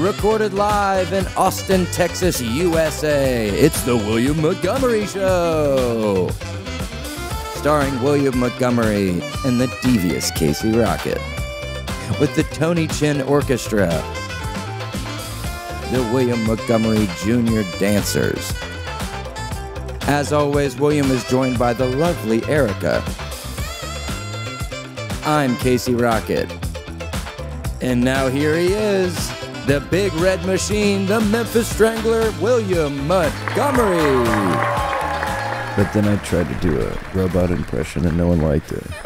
Recorded live in Austin, Texas, USA. It's the William Montgomery Show. Starring William Montgomery and the devious Casey Rocket. With the Tony Chin Orchestra. The William Montgomery Jr. Dancers. As always, William is joined by the lovely Erica. I'm Casey Rocket. And now here he is, the big red machine, the Memphis Strangler, William Montgomery. But then I tried to do a robot impression and no one liked it.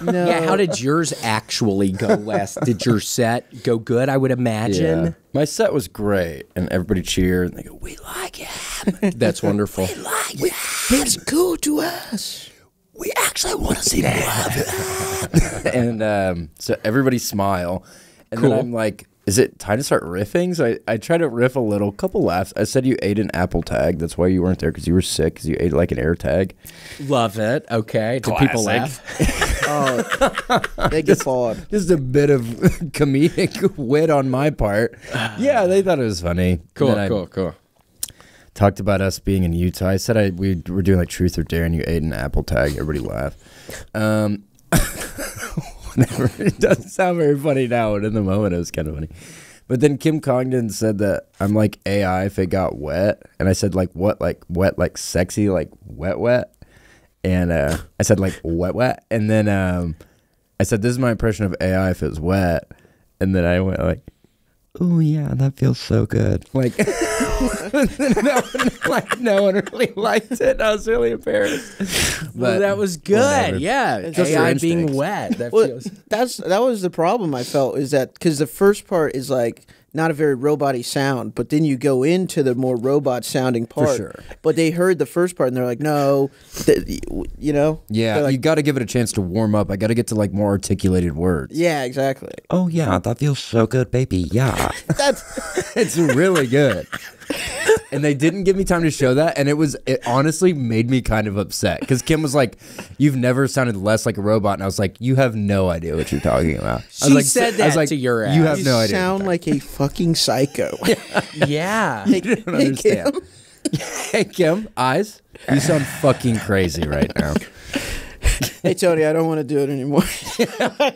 No. Yeah, how did yours actually go last? did your set go good? I would imagine. Yeah. My set was great and everybody cheered and they go, We like it. That's wonderful. We like it. It's cool to us. We actually want to see more of it. and um, so everybody smile. And Cool. then I'm like, is it time to start riffing? So I, I try to riff a little, couple laughs. I said you ate an apple tag. That's why you weren't there because you were sick because you ate like an air tag. Love it. Okay. Do people Classic. laugh? Oh, they get bored. This is a bit of comedic wit on my part. Yeah, they thought it was funny. Cool, And I cool, cool. Talked about us being in Utah. I said I we were doing like truth or dare, and you ate an apple tag. Everybody laughed. Um, It doesn't sound very funny now, but in the moment it was kind of funny. But then Kim Congdon said that I'm like AI if it got wet, and I said like what, like wet, like sexy, like wet, wet, and uh, I said like wet, wet, and then um, I said this is my impression of AI if it's wet, and then I went like. Oh yeah, that feels so good. Like, no one, like no one really liked it. I was really embarrassed. Well, But that was good. whatever. Yeah. just AI being wet. That Well, feels. that's that was the problem I felt is that because the first part is like not a very robot-y sound, but then you go into the more robot sounding part. For sure. But they heard the first part and they're like, no, th- you know. Yeah, like, you got to give it a chance to warm up. I got to get to like more articulated words. yeah, exactly. Oh yeah, that feels so good, baby. Yeah, That's it's really good. and they didn't give me time to show that, and it was it honestly made me kind of upset because Kim was like, "You've never sounded less like a robot," and I was like, "You have no idea what you're talking about." I was She like, said I that was like, to your ass. You ass. have no idea. sound like a fucking psycho. Yeah. You don't understand. hey Kim, eyes. You sound fucking crazy right now. hey Tony, I don't want to do it anymore.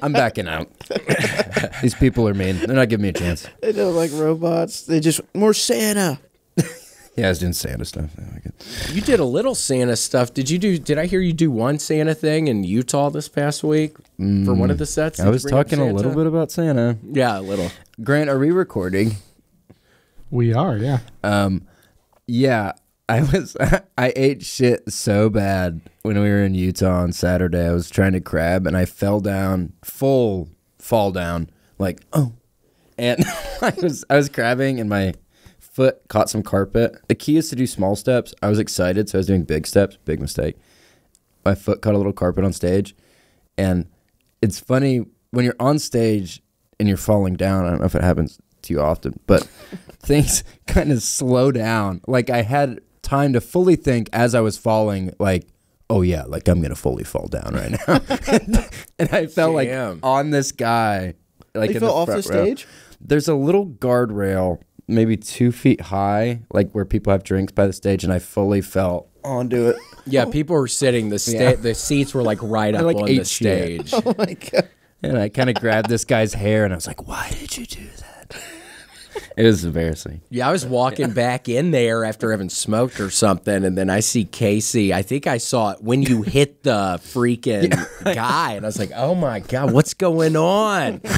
I'm backing out. These people are mean. They're not giving me a chance. they don't like robots. They just more Santa. Yeah, I was doing Santa stuff. I like it. You did a little Santa stuff. Did you do? Did I hear you do one Santa thing in Utah this past week for one of the sets? I was talking a little bit about Santa. Yeah, a little. Grant, are we recording? We are, yeah. Um, yeah, I was. I ate shit so bad when we were in Utah on Saturday. I was trying to crab and I fell down, full fall down, like oh, and I was I was crabbing and my foot caught some carpet. The key is to do small steps. I was excited, so I was doing big steps. Big mistake. My foot caught a little carpet on stage, and it's funny when you're on stage and you're falling down. I don't know if it happens to you often, but things kind of slow down. Like I had time to fully think as I was falling, like, oh yeah, like I'm gonna fully fall down right now. and I felt Damn. like on this guy, like You in fell off the front row. stage? There's a little guardrail, maybe two feet high, like where people have drinks by the stage, and I fully fell onto it. Yeah, people were sitting. The sta- Yeah. the seats were like right up like, on ate the shit. stage. Oh my god. And I kind of grabbed this guy's hair, and I was like, "Why did you do that?" It was embarrassing. Yeah, I was walking back in there after having smoked or something, and then I see Casey. I think I saw it when you hit the freaking guy, and I was like, "Oh my god, what's going on?"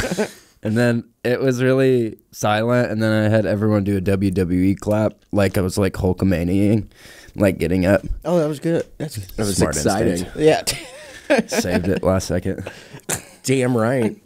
And then it was really silent, and then I had everyone do a WWE clap, like I was like Hulkamaniaing, like getting up. Oh, that was good. That's That was Smart exciting. instinct. yeah. Saved it last second. Damn right.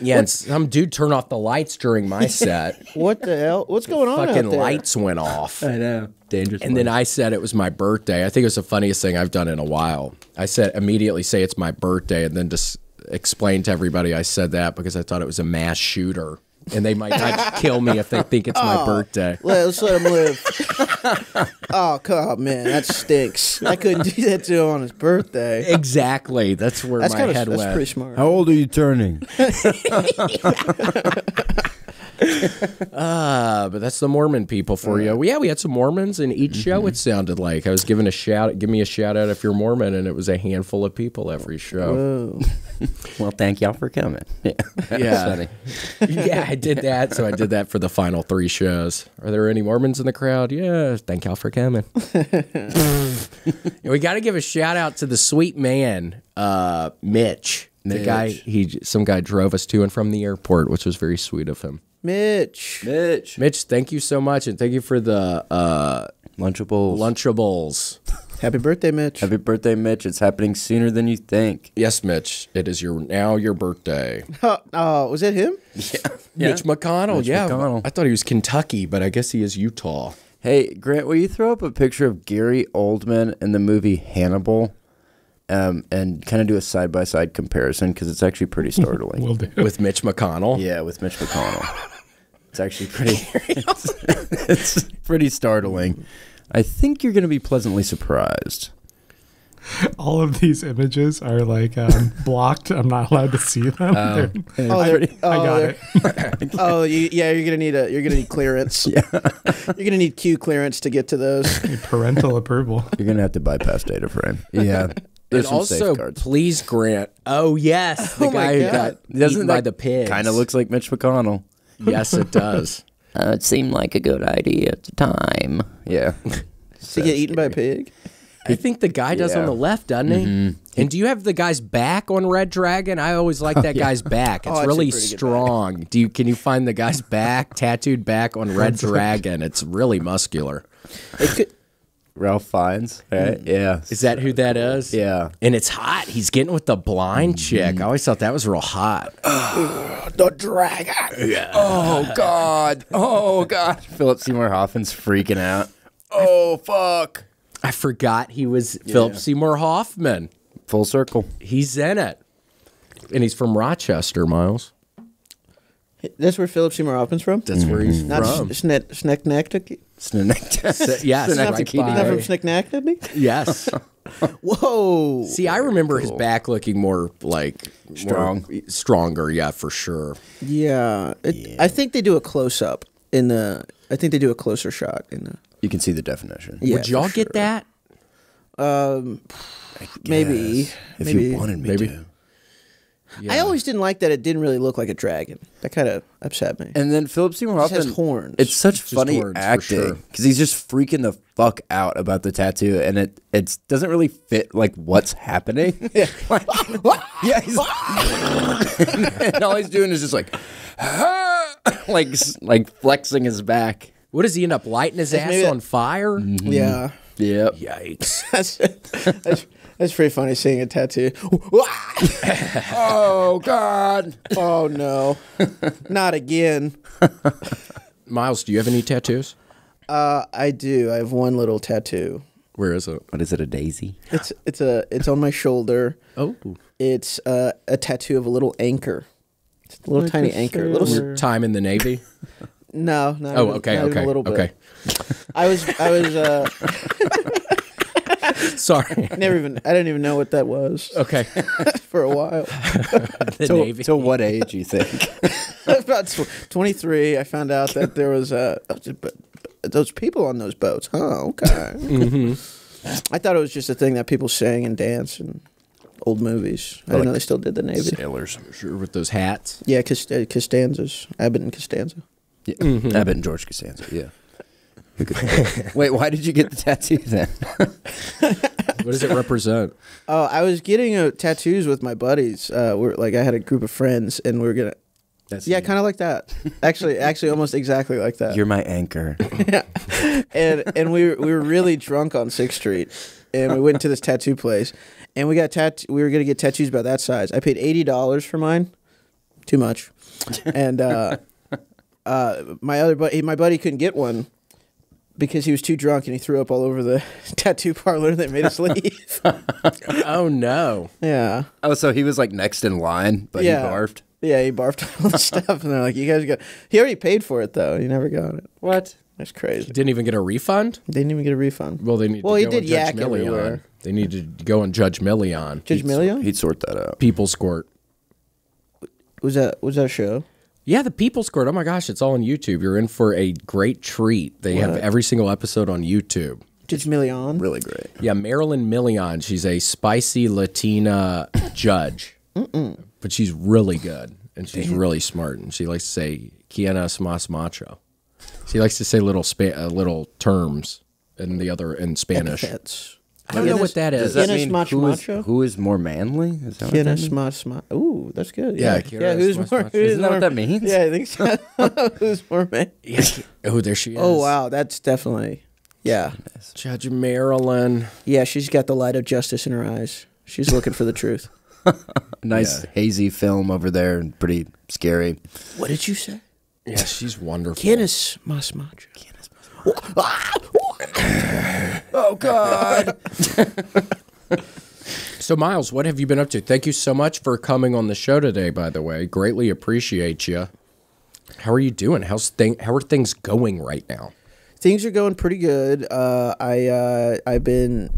Yeah, and some dude turned off the lights during my set. what the hell? What's going on Fucking out there? lights went off. I know. Dangerous. And then I said it was my birthday. I think it was the funniest thing I've done in a while. I said immediately say it's my birthday and then just explain to everybody I said that because I thought it was a mass shooter. And they might not kill me if they think it's my oh, birthday. Let, us let him live. oh, God, man, that stinks. I couldn't do that to him on his birthday. Exactly. That's where That's my kind of head that's went. pretty smart. How old are you turning? Uh, but that's the Mormon people for you. Well, yeah, we had some Mormons in each show. It sounded like I was giving a shout. Give me a shout out if you're Mormon, and it was a handful of people every show. Whoa. Well, thank y'all for coming. Yeah. Yeah, yeah, I did that. So I did that for the final three shows. Are there any Mormons in the crowd? Yeah, thank y'all for coming. we got to give a shout out to the sweet man, uh, Mitch. The guy, he some guy drove us to and from the airport, which was very sweet of him. Mitch. Mitch. Mitch, thank you so much, and thank you for the uh, Lunchables. Lunchables. Happy birthday, Mitch. Happy birthday, Mitch. It's happening sooner than you think. Yes, Mitch, it is your now your birthday. Oh, oh, was that him? Yeah, Mitch McConnell, Mitch yeah. McConnell. I thought he was Kentucky, but I guess he is Utah. Hey, Grant, will you throw up a picture of Gary Oldman in the movie Hannibal um, and kind of do a side by side comparison? Because it's actually pretty startling. Will do. With Mitch McConnell. yeah, with Mitch McConnell. It's actually pretty. it's pretty startling. I think you're going to be pleasantly surprised. All of these images are like um, blocked. I'm not allowed to see them. They're- Oh, they're- I oh, got it. Oh, you, yeah. You're gonna need a. You're gonna need clearance. yeah. You're gonna need Q clearance to get to those. Parental approval. You're going to have to bypass data frame. Yeah. And There's some also, safeguards. please grant. Oh yes, the Oh, guy who got Doesn't eaten by the pigs. Kind of looks like Mitch McConnell. Yes, it does. Uh, it seemed like a good idea at the time. Yeah. to get eaten by a pig. I think the guy does on the left, doesn't he? And do you have the guy's back on Red Dragon? I always like that guy's back. It's Oh, really strong. Do you can you find the guy's back tattooed back on Red Dragon? It's really muscular. It could, Ralph Fiennes, right? Mm. Yeah. Is that who that is? Yeah. And it's hot. He's getting with the blind mm. chick. I always thought that was real hot. the dragon. Yeah. Oh God! Oh God! Philip Seymour Hoffman's freaking out. Oh fuck! I forgot he was Philip Seymour Hoffman. Full circle. He's in it. And he's from Rochester, Myles. That's where Philip Seymour Hoffman's from. That's where he's Not from. Sne- Snecknackety? Snake. yes, Synecdoche right PD. by- Not from Snecknackety? Yes. Whoa. See, I remember his back looking more like more- Strong. stronger. Yeah, for sure. Yeah, it, I think they do a close up in the. I think they do a closer shot in the. You can see the definition. Yeah, Would y'all for get sure. that? Um, maybe. Yes, if maybe. you wanted me Maybe. to. I always didn't like that it didn't really look like a dragon. That kind of upset me. And then Philip Seymour Just Hoffman has horns. It's such funny horns, for acting sure. because he's just freaking the fuck out about the tattoo, and it it doesn't really fit like what's happening. yeah, like, yeah. He's, and all he's doing is just like, like like flexing his back. What does he end up lighting his ass maybe that- on fire? Mm-hmm. yeah, Yep. Yikes! that's, that's that's pretty funny seeing a tattoo. Oh God. oh no, not again. Myles, do you have any tattoos? Uh, I do. I have one little tattoo. Where is it? What is it? A daisy? It's it's a it's on my shoulder. Oh, It's uh, a tattoo of a little anchor. It's a little tiny anchor. A little. s- time in the Navy. No, not Oh, even- okay, not even okay, a little bit. okay. I was I was uh, Sorry. never even I didn't even know what that was Okay. for a while. The Till, Navy. till what age you think? About tw- 23, I found out that there was uh, but- but those people on those boats. Huh, okay. Mm-hmm. I thought it was just a thing that people sang and dance in old movies. I didn't know they still did the Navy. Sailors. Sure, with those hats. Yeah, Cost- uh, Costanzas. Abbott and Costanza. Yeah. Abbott and George Costanza. Yeah. Who could- Wait, why did you get the tattoo then? What does it represent? Oh, I was getting uh, tattoos with my buddies. Uh, we're like I had a group of friends, and we were gonna. That's Yeah, kind of like that. Actually, actually, almost exactly like that. You're my anchor. yeah, and and we were, we were really drunk on Sixth Street, and we went to this tattoo place, and we got tat. We were gonna get tattoos about that size. I paid eighty dollars for mine, too much, and uh, uh, my other buddy, my buddy couldn't get one because he was too drunk and he threw up all over the tattoo parlor that made us leave. Oh no. yeah, Oh, so he was like next in line, but Yeah. he barfed. yeah, he barfed all the stuff, and they're like, "You guys got." He already paid for it though. He never got it. What? That's crazy. Didn't even get a refund. They didn't even get a refund. Well, they need. Well, to he go did on Judge yak everywhere. They need to go on Judge Milian. Judge Milian He'd sort that out. People's Court. was that was that a show? Yeah, the People's Court. Oh my gosh, it's all on YouTube. You're in for a great treat. They have every single episode on YouTube. Judge Milian. Really great. Yeah, Marilyn Milian. She's a spicy Latina judge, but she's really good and she's really smart. And she likes to say "Quienes más macho." She likes to say little spa- uh, little terms in the other in Spanish. That's. I don't know what that is. Does that Quienes mean macho who is, macho? who is more manly? Is that what that means? más ma- Ooh, that's good. Yeah, Yeah, yeah. Who's más more? macho. Who's Isn't that more, what that means? Yeah, I think so. who's more man? oh, there she oh, is. Oh wow, that's definitely. Yeah, Judge Marilyn. yeah. She's got the light of justice in her eyes. She's looking for the truth. Nice Yeah. hazy film over there, and pretty scary. What did you say? Yeah, she's wonderful. Quienes más macho? Oh God! So, Myles, what have you been up to? Thank you so much for coming on the show today. By the way, greatly appreciate you. How are you doing? How's thing? How are things going right now? Things are going pretty good. Uh, I uh, I've been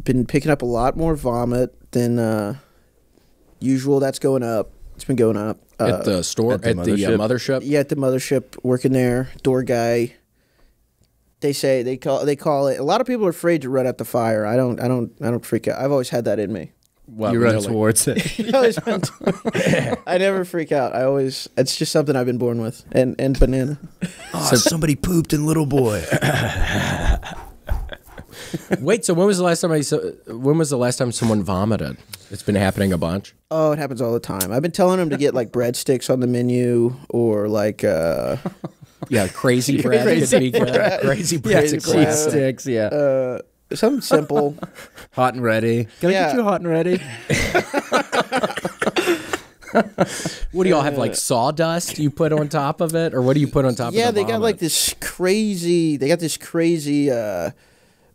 been picking up a lot more vomit than uh, usual. That's going up. It's been going up. Uh, at the store, at at the the, uh, mothership. yeah, at the mothership, working there, door guy. They say they call they call it. A lot of people are afraid to run at the fire. I don't. I don't. I don't freak out. I've always had that in me. Well, you run really. towards it. I, run to- I never freak out. I always. It's just something I've been born with. And and banana. oh, somebody pooped in little boy. Wait, so when was the last time I saw, when was the last time someone vomited? It's been happening a bunch. Oh, it happens all the time. I've been telling them to get like breadsticks on the menu or like uh Yeah, crazy bread Crazy good. Crazy bread's a Crazy bread. classic. sticks, yeah. uh something simple. hot and ready. Can I get you hot and ready? What do y'all have like sawdust you put on top of it, or what do you put on top? yeah, of the they got like this crazy. They got this crazy uh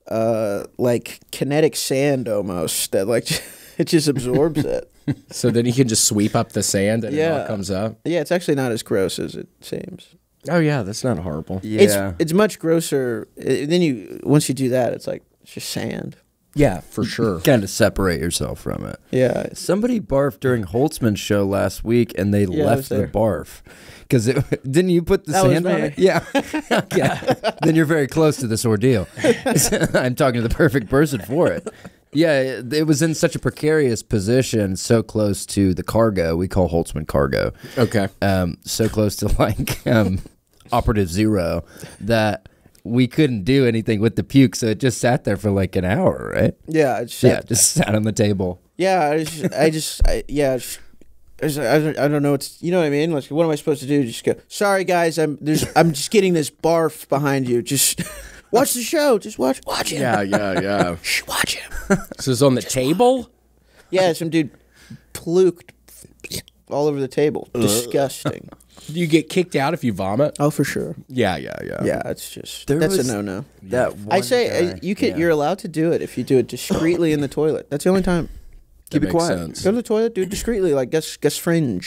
uh like kinetic sand almost that like it just absorbs it. so then you can just sweep up the sand and it all comes up. Yeah, it's actually not as gross as it seems. Oh yeah, that's not horrible. Yeah. It's it's much grosser. uh, then you once you do that, it's like it's just sand. Yeah, for sure. kind of separate yourself from it. Yeah, Somebody barfed during Holtzman's show last week, and they Yeah, left the barf because it didn't you put the That sand on it? Yeah, yeah. then you're very close to this ordeal. I'm talking to the perfect person for it. Yeah, it was in such a precarious position, so close to the cargo. We call Holtzman cargo. Okay. Um, so close to like um, operative zero that we couldn't do anything with the puke, so it just sat there for like an hour, right? yeah, it's Yeah, just sat on the table. Yeah, I just, I just, I, yeah, I don't, I don't know. It's, you know what I mean? Like, what am I supposed to do? Just go. Sorry, guys. I'm there's, I'm just getting this barf behind you. Just watch the show. Just watch, watch him. Yeah, yeah, yeah. Shh, watch him. so is on the table. Yeah, some dude pluked all over the table. Disgusting. Do you get kicked out if you vomit? Oh, for sure. Yeah, yeah, yeah. Yeah, it's just There that's a no no. That I say uh, guy- you can. yeah. You're allowed to do it if you do it discreetly in the toilet. That's the only time. That Keep it makes quiet. sense. Go to the toilet, do it discreetly. Like Gus Gus Fring,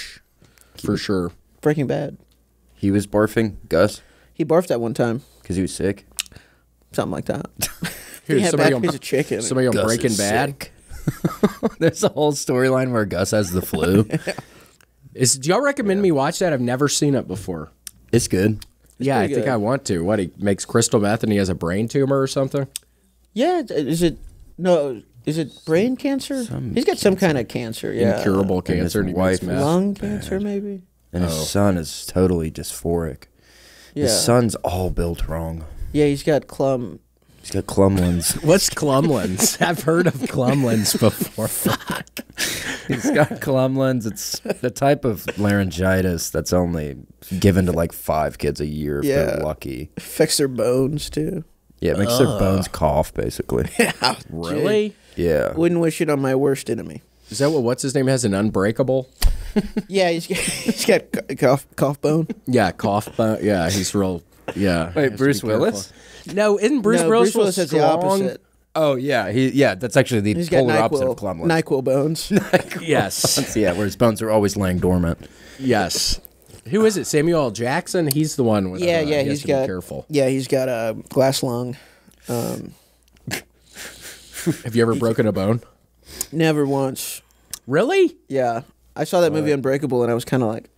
for sure. Breaking Bad. He was barfing, Gus, He barfed that one time. because he was sick. Something like that. Here, he had somebody bad on, piece of chicken. somebody on Gus Breaking Bad. There's a whole storyline where Gus has the flu. Is do y'all recommend me watch that? I've never seen it before. it's good. yeah, I pretty think. I want to. What he makes crystal meth and he has a brain tumor or something. yeah, is it no? Is it brain cancer? He's got some kind of cancer. Yeah, Incurable And cancer. And he makes wife meth. lung cancer, maybe. And his Oh. son is totally dysphoric. Yeah, His son's all built wrong. Yeah. He's got clum. He's got Clumlins. What's Clumlins? I've heard of Clumlins before. Fuck. He's got Clumlins. It's the type of laryngitis that's only given to like five kids a year if Yeah. they're lucky. Affects their bones too. Yeah, it makes their bones cough, basically. Yeah, oh, really? yeah. Wouldn't wish it on my worst enemy. Is that what? What's his name has an unbreakable? Yeah, he's got, he's got cough cough bone. Yeah, cough. bone. yeah, he's real. Yeah. Wait, Bruce. Willis? No, isn't Bruce no, Willis, Bruce Willis has the opposite. Oh yeah, he yeah. That's actually the He's got polar opposite of Clumlins. Nyquil bones. Yes, yeah, where his bones are always laying dormant. yes. Who is it? Samuel Jackson. He's the one. With, yeah, uh, yeah. he has He's to be got careful. Yeah, he's got a glass lung. Um, Have you ever broken a bone? never once. Really? Yeah, I saw that movie Unbreakable, and I was kind of like,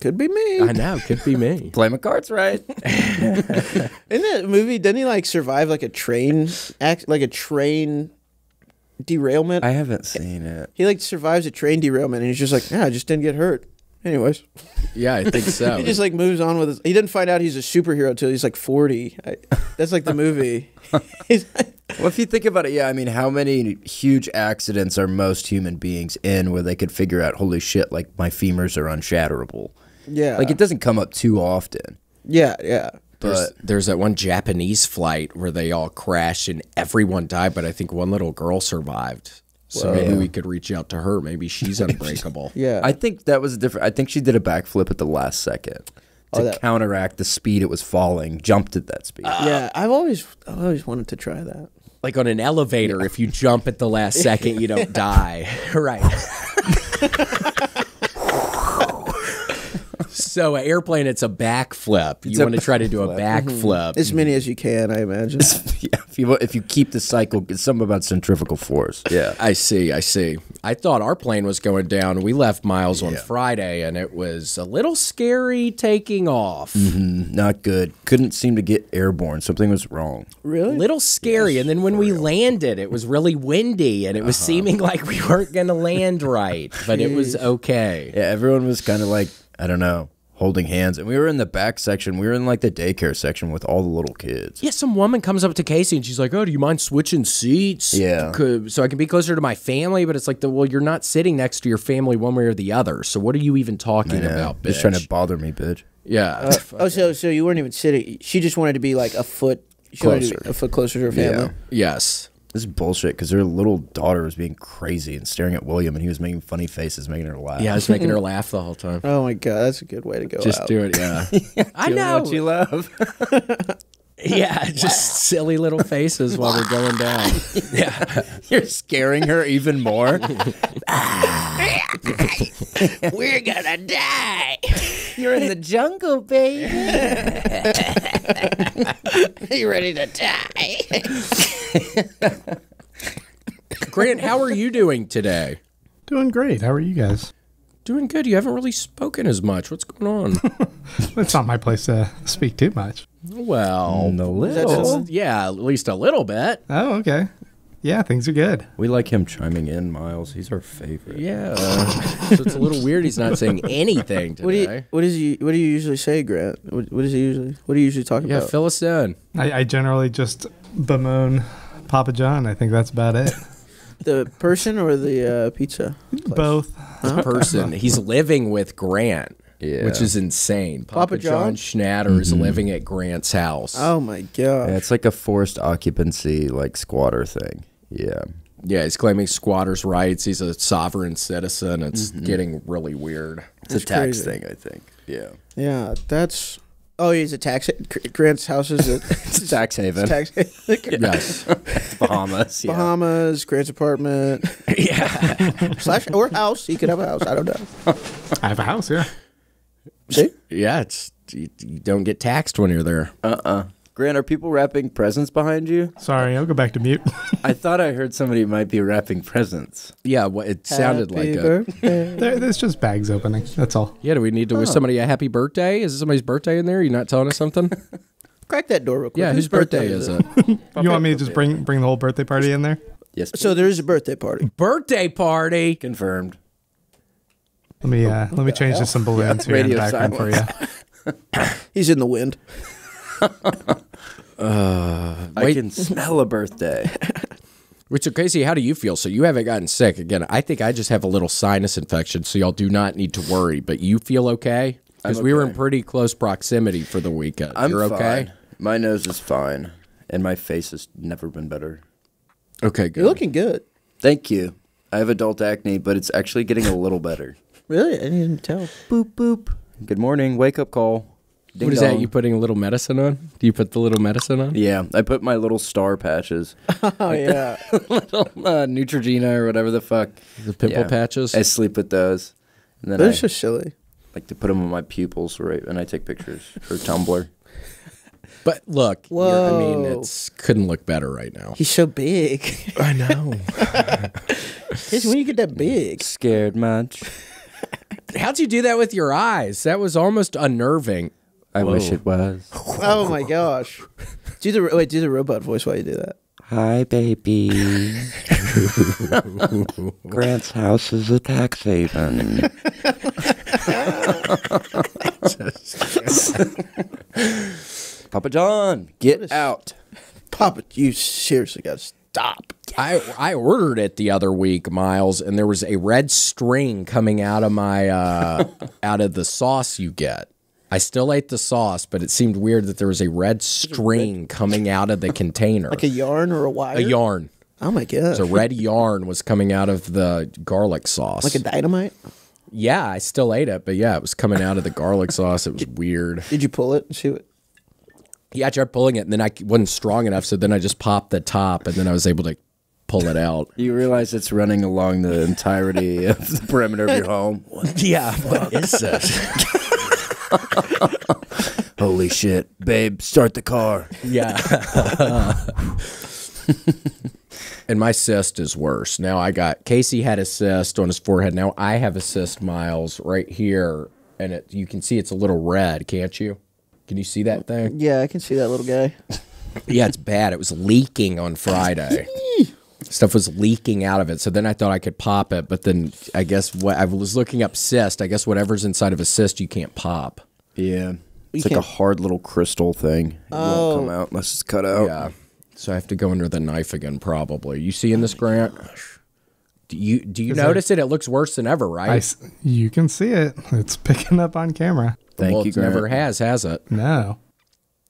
Could be me. I know, could be me. Play my cards right. In that movie, didn't he like survive like a train act, like a train derailment? I haven't seen it. he like survives a train derailment, and he's just like, "Yeah, I just didn't get hurt." Anyways, Yeah, I think so. he just like moves on with his. He didn't find out he's a superhero till he's like forty. I, that's like the movie. Well, if you think about it, yeah, I mean, how many huge accidents are most human beings in where they could figure out, holy shit, like my femurs are unshatterable? yeah, Like it doesn't come up too often. yeah, yeah. There's, there's that one Japanese flight where they all crashed and everyone died, but I think one little girl survived. So maybe we could reach out to her. Maybe she's unbreakable. Yeah, I think that was a different. I think she did a backflip at the last second oh, to Oh, that- counteract the speed it was falling. Jumped at that speed. yeah. I've always, I've always wanted to try that. Like on an elevator, if you jump at the last second, you don't die. right. So an airplane, it's a backflip. You want to try to do a backflip. Mm-hmm. As many as you can, I imagine. yeah, if you if you keep the cycle, it's something about centrifugal force. Yeah, I see, I see. I thought our plane was going down. We left Myles on Friday, and it was a little scary taking off. Mm-hmm. not good. Couldn't seem to get airborne. Something was wrong. really? A little scary. and then when we landed, it was really windy and it was uh-huh. seeming like we weren't going to land right, but it was okay. Yeah, everyone was kind of like I don't know, holding hands, and we were in the back section. We were in like the daycare section with all the little kids. Yeah, some woman comes up to Casey and she's like, "Oh, do you mind switching seats? Yeah. So I can be closer to my family." But it's like, the, well, you're not sitting next to your family one way or the other. So what are you even talking Yeah, about, bitch? just trying to bother me, bitch. yeah, uh, Oh, so so you weren't even sitting. She just wanted to be like a foot she be Closer. a foot closer to her family. Yeah. yes. This is bullshit because their little daughter was being crazy and staring at William, and he was making funny faces, making her laugh. Yeah, I was making her laugh the whole time. Oh my god, that's a good way to go Just out. do it, yeah. I Doing know. what you love. Yeah, just silly little faces while we're going down. Yeah. You're scaring her even more. We're gonna die. You're in the jungle, baby. you ready to die? Grant, how are you doing today? Doing great. How are you guys? Doing good. You haven't really spoken as much. What's going on? It's not my place to speak too much. Well, a little. yeah, at least a little bit. Oh, okay. Yeah, things are good. We like him chiming in, Myles. He's our favorite. Yeah. so it's a little weird he's not saying anything What do you today. what does he what do you usually say, Grant? What, what does he usually what do you usually talk Yeah, about? fill us in. I, I generally just bemoan Papa John. I think that's about it. the person or the uh, pizza? Both. This person, he's living with Grant. Yeah. Which is insane. Papa, Papa John John? Schnatter is mm-hmm. living at Grant's house. Oh my god. Yeah, it's like a forced occupancy, like squatter thing. Yeah. Yeah, he's claiming squatters' rights. He's a sovereign citizen. It's mm-hmm. getting really weird. It's That's a tax crazy. thing, I think. Yeah. Yeah, that's Oh, he's a tax Grant's house is a It's a tax haven. tax Yes. Bahamas. Yeah. Bahamas, Grant's apartment. yeah. slash or house. He could have a house. I don't know. I have a house, yeah. See? Yeah, it's you, you don't get taxed when you're there. Uh-uh. Grant, are people wrapping presents behind you? Sorry, I'll go back to mute. I thought I heard somebody might be wrapping presents. Yeah, well, it sounded like Happy it. birthday. there, there's just bags opening. That's all. Yeah, do we need to wish somebody a happy birthday? Is it somebody's birthday in there? You not telling us something? Crack that door real quick. yeah, whose birthday, is it? You want me to just bring bring the whole birthday party in there? Yes. So there is a birthday party. birthday party. confirmed. Let me uh, let me change to some balloons here in the background for you. He's in the wind. I can smell a birthday. Which, so Casey, how do you feel? So you haven't gotten sick again. I think I just have a little sinus infection, so y'all do not need to worry. But you feel okay? Because I'm we were in pretty close proximity for the weekend. I'm You're okay? fine. My nose is fine, and my face has never been better. Okay, good. You're looking good. Thank you. I have adult acne, but it's actually getting a little better. Really? I didn't even tell. boop boop. Good morning. Wake up call. Ding what is that? dong. You putting a little medicine on? Do you put the little medicine on? Yeah, I put my little star patches, Oh yeah. little uh, Neutrogena or whatever the fuck. The pimple Yeah. patches? I sleep with those, and then They're I just silly. like to put them on my pupils, right? And I take pictures for Tumblr. But look, you're- I mean, Whoa. it's couldn't look better right now. He's so big. I know. It's when you get that big. Scared much? How'd you do that with your eyes? That was almost unnerving. I wish it was. Oh my gosh. Do the wait. Do the robot voice while you do that. Hi, baby. Grant's house is a tax haven. Papa John, get out. Papa, you seriously got to stop. I I ordered it the other week, Myles, and there was a red string coming out of my uh, out of the sauce you get. I still ate the sauce, but it seemed weird that there was a red string coming out of the container. Like a yarn or a wire. a yarn. Oh my god. So red yarn was coming out of the garlic sauce. like a dynamite. yeah, I still ate it, but yeah, it was coming out of the garlic sauce. It was weird. Did you pull it and see what? Yeah, I tried pulling it, and then I wasn't strong enough, so then I just popped the top, and then I was able to pull it out. You realize it's running along the entirety of the perimeter of your home. yeah, what is this? Holy shit. Babe, start the car. Yeah. and my cyst is worse. Now I got Casey had a cyst on his forehead. Now I have a cyst, Myles, right here, and it you can see it's a little red, can't you? Can you see that thing? Yeah, I can see that little guy. Yeah, it's bad. It was leaking on Friday. Stuff was leaking out of it. So then I thought I could pop it, but then I guess what I was looking up cyst. I guess whatever's inside of a cyst you can't pop. Yeah. It's You like a can't- hard little crystal thing. It won't come oh. out unless it's cut out. Yeah. So I have to go under the knife again probably. You seeing this grant? Oh Do you do you Is notice it? It looks worse than ever, right? s- you can see it. It's picking up on camera. Thank well, you, it never has, has it? No.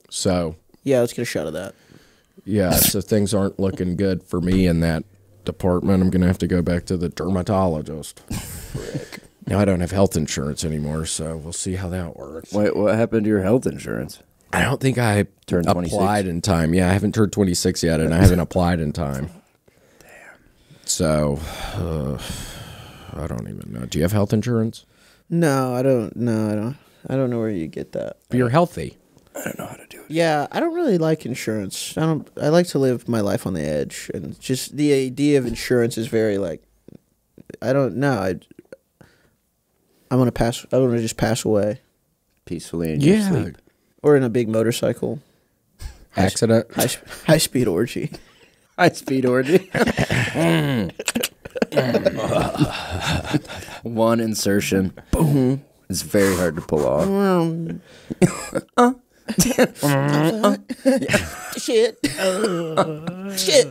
So Yeah, let's get a shot of that. yeah, so things aren't looking good for me in that department. I'm gonna have to go back to the dermatologist. now I don't have health insurance anymore, so we'll see how that works. Wait, what happened to your health insurance? I don't think I Turned 26? applied in time. Yeah, I haven't turned 26 yet, and I haven't applied in time. Damn. So uh, I don't even know. Do you have health insurance? No, I don't. No, I don't. I don't know where you get that. But you're healthy. I don't know how to do it. Yeah, I don't really like insurance. I don't. I like to live my life on the edge, and just the idea of insurance is very like. I don't know. I. I'm gonna pass. I want to just pass away, Peacefully in your sleep. or in a big motorcycle Accident. high sp- high speed orgy. High speed orgy. One insertion. Boom. It's very hard to pull off. Shit. Shit.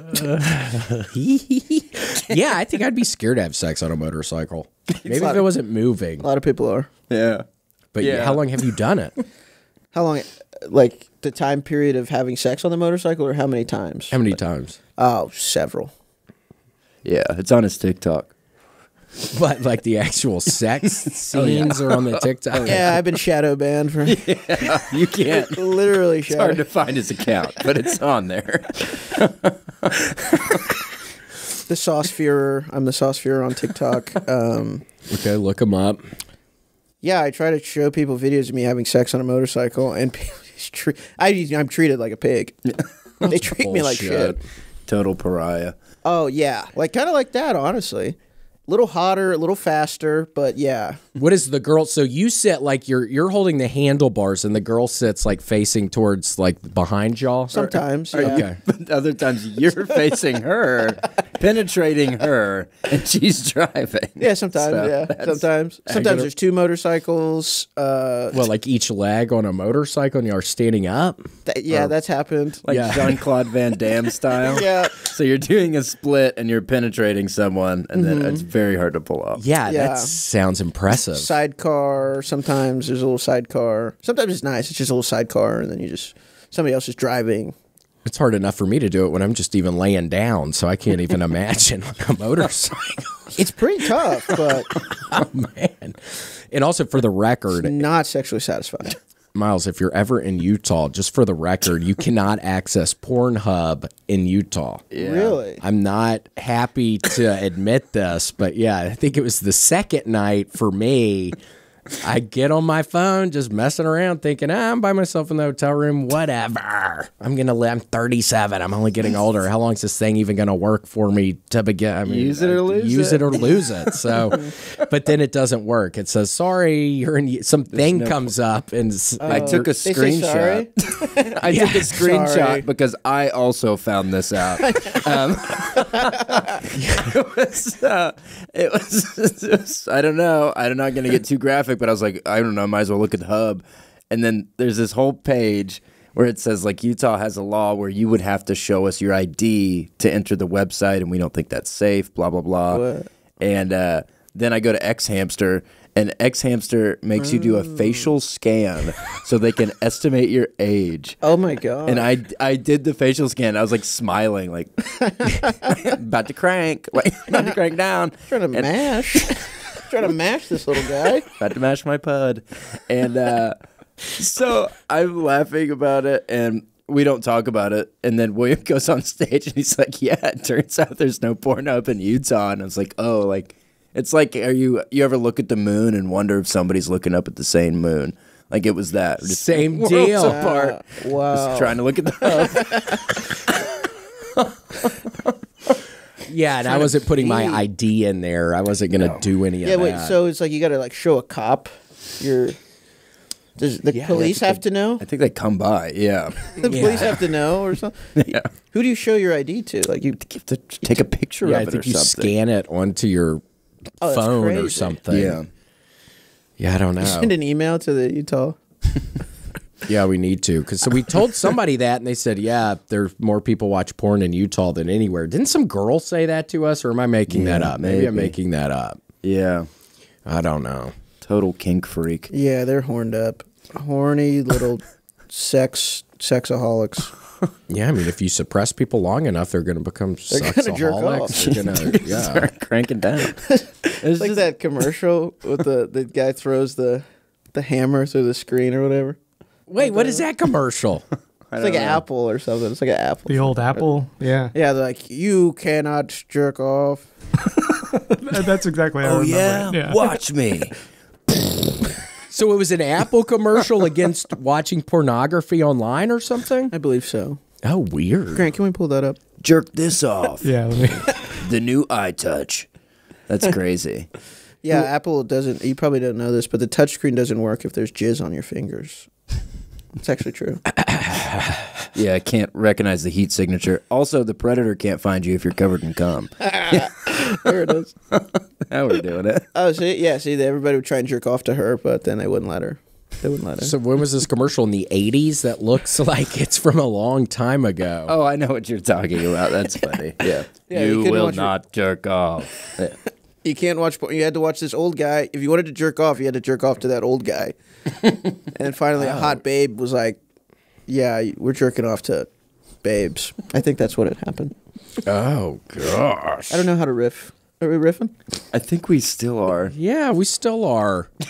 yeah, I think I'd be scared to have sex on a motorcycle. Maybe if it wasn't moving. A lot of people are. Yeah. But Yeah. how long have you done it? How long? Like the time period of having sex on the motorcycle, or how many times? How many times? Oh, several. Yeah. It's on his TikTok. But like the actual sex scenes are on the TikTok. Yeah, I've been shadow banned for Yeah, You can't. literally It's hard to find his account, but it's on there. The sauce Führer. I'm the sauce Führer on TikTok. Um, Okay, look him up. yeah, I try to show people videos of me having sex on a motorcycle, and people just treat, I, I'm treated like a pig. they treat me like shit. Total pariah. Oh yeah, like kind of like that, honestly. Little hotter, a little faster, but yeah. What is the girl? So you sit like you're you're holding the handlebars, and the girl sits like facing towards like behind y'all. Sometimes, yeah. Okay. But other times you're facing her, penetrating her, and she's driving. Yeah, sometimes. So yeah, sometimes. Sometimes there's two motorcycles. Uh, Well, like each leg on a motorcycle, and you're standing up. th- yeah, that's happened. Like Yeah. Jean Claude Van Damme style. yeah, So you're doing a split and you're penetrating someone, and then it's very hard to pull off. Yeah, Yeah. that sounds impressive. sidecar. Sometimes there's a little sidecar. Sometimes it's nice. It's just a little sidecar, and then you just somebody else is driving. It's hard enough for me to do it when I'm just even laying down, so I can't even imagine on a motorcycle. It's pretty tough, but oh Man. And also for the record, not sexually satisfying. Myles, if you're ever in Utah, just for the record, you cannot access Pornhub in Utah. Really? I'm not happy to admit this, but yeah, I think it was the second night for me I get on my phone, just messing around, thinking ah, I'm by myself in the hotel room. Whatever. I'm gonna live. I'm 37. I'm only getting older. How long is this thing even gonna work for me to begin? I mean, Use it or uh, lose use it. it or lose it. So, but then it doesn't work. It says sorry. You're in. Some thing no- comes up, and s- I took a They say sorry? screenshot. I took a screenshot Sorry. because I also found this out. Um, it was, uh, it was, it was- I don't know. I'm not going to get too graphic, but I was like, I don't know. I Might as well look at the hub. And then there's this whole page where it says like Utah has a law where you would have to show us your ID to enter the website, and we don't think that's safe. Blah blah blah. What? And uh, then I go to X Hamster, and X Hamster makes you do a facial scan so they can estimate your age. Oh my god. And I, I did the facial scan. I was like smiling, like about to crank, like about to crank down, trying to and- mash. Trying to mash this little guy. about to mash my pud. And uh, so I'm laughing about it, and we don't talk about it. And then William goes on stage, and he's like, "Yeah, it turns out there's no porn up in Utah." And I was like, "Oh, like it's like, are you you ever look at the moon and wonder if somebody's looking up at the same moon?" Like it was that Just Same deal. apart. Wow. Just trying to look at the hub. yeah, and I wasn't putting my ID in there. I wasn't gonna do any yeah, of wait. that. So it's like you got to like show a cop. Your does the Yeah, police have think to know? I think they come by. Yeah, The Yeah. police have to know or something. yeah. Who do you show your ID to? Like you? You have to take a picture yeah, I of it think or you something. scan it onto your Oh, phone or something. Yeah. Yeah, I don't know. Send an email to the Utah. Yeah, we need to. Because so we told somebody that, and they said, "Yeah, there's more people watch porn in Utah than anywhere." Didn't some girl say that to us, or am I making that up? Maybe, I'm making that up. Yeah. I don't know. Total kink freak. Yeah, they're horned up, horny little sex sexaholics. Yeah, I mean, if you suppress people long enough, they're going to become They're gonna jerk sexaholics. off. They're gonna, yeah. Start cranking down. It's like that commercial with the the guy throws the the hammer through the screen or whatever. Wait, what is that commercial? It's like an apple or something. It's like an apple. The old Apple. Yeah. Yeah, they're like you cannot jerk off. That's exactly how I Oh remember yeah? it. Yeah. watch me. so it was an Apple commercial against watching pornography online or something? I believe so. Oh, weird. Grant, can we pull that up? Jerk this off. Yeah. Let me, The new iTouch. That's crazy. Yeah, Apple doesn't. You probably don't know this, but the touchscreen doesn't work if there's jizz on your fingers. It's actually true. Yeah, I can't recognize the heat signature. Also, the predator can't find you if you're covered in cum. there it is. How we're doing it. Oh, see, yeah, see, everybody would try and jerk off to her, but then they wouldn't let her. They wouldn't let her. So when was this commercial in the 80s that looks like it's from a long time ago? Oh, I know what you're talking about. That's funny. Yeah. Yeah, you you couldn't will watch your- not jerk off. Yeah. You can't watch. porn. You had to watch this old guy. If you wanted to jerk off, you had to jerk off to that old guy. and then finally, a hot babe was like, "Yeah, we're jerking off to babes." I think that's what had happened. Oh, gosh. I don't know how to riff. Are we riffing? I think we still are. Yeah, we still are.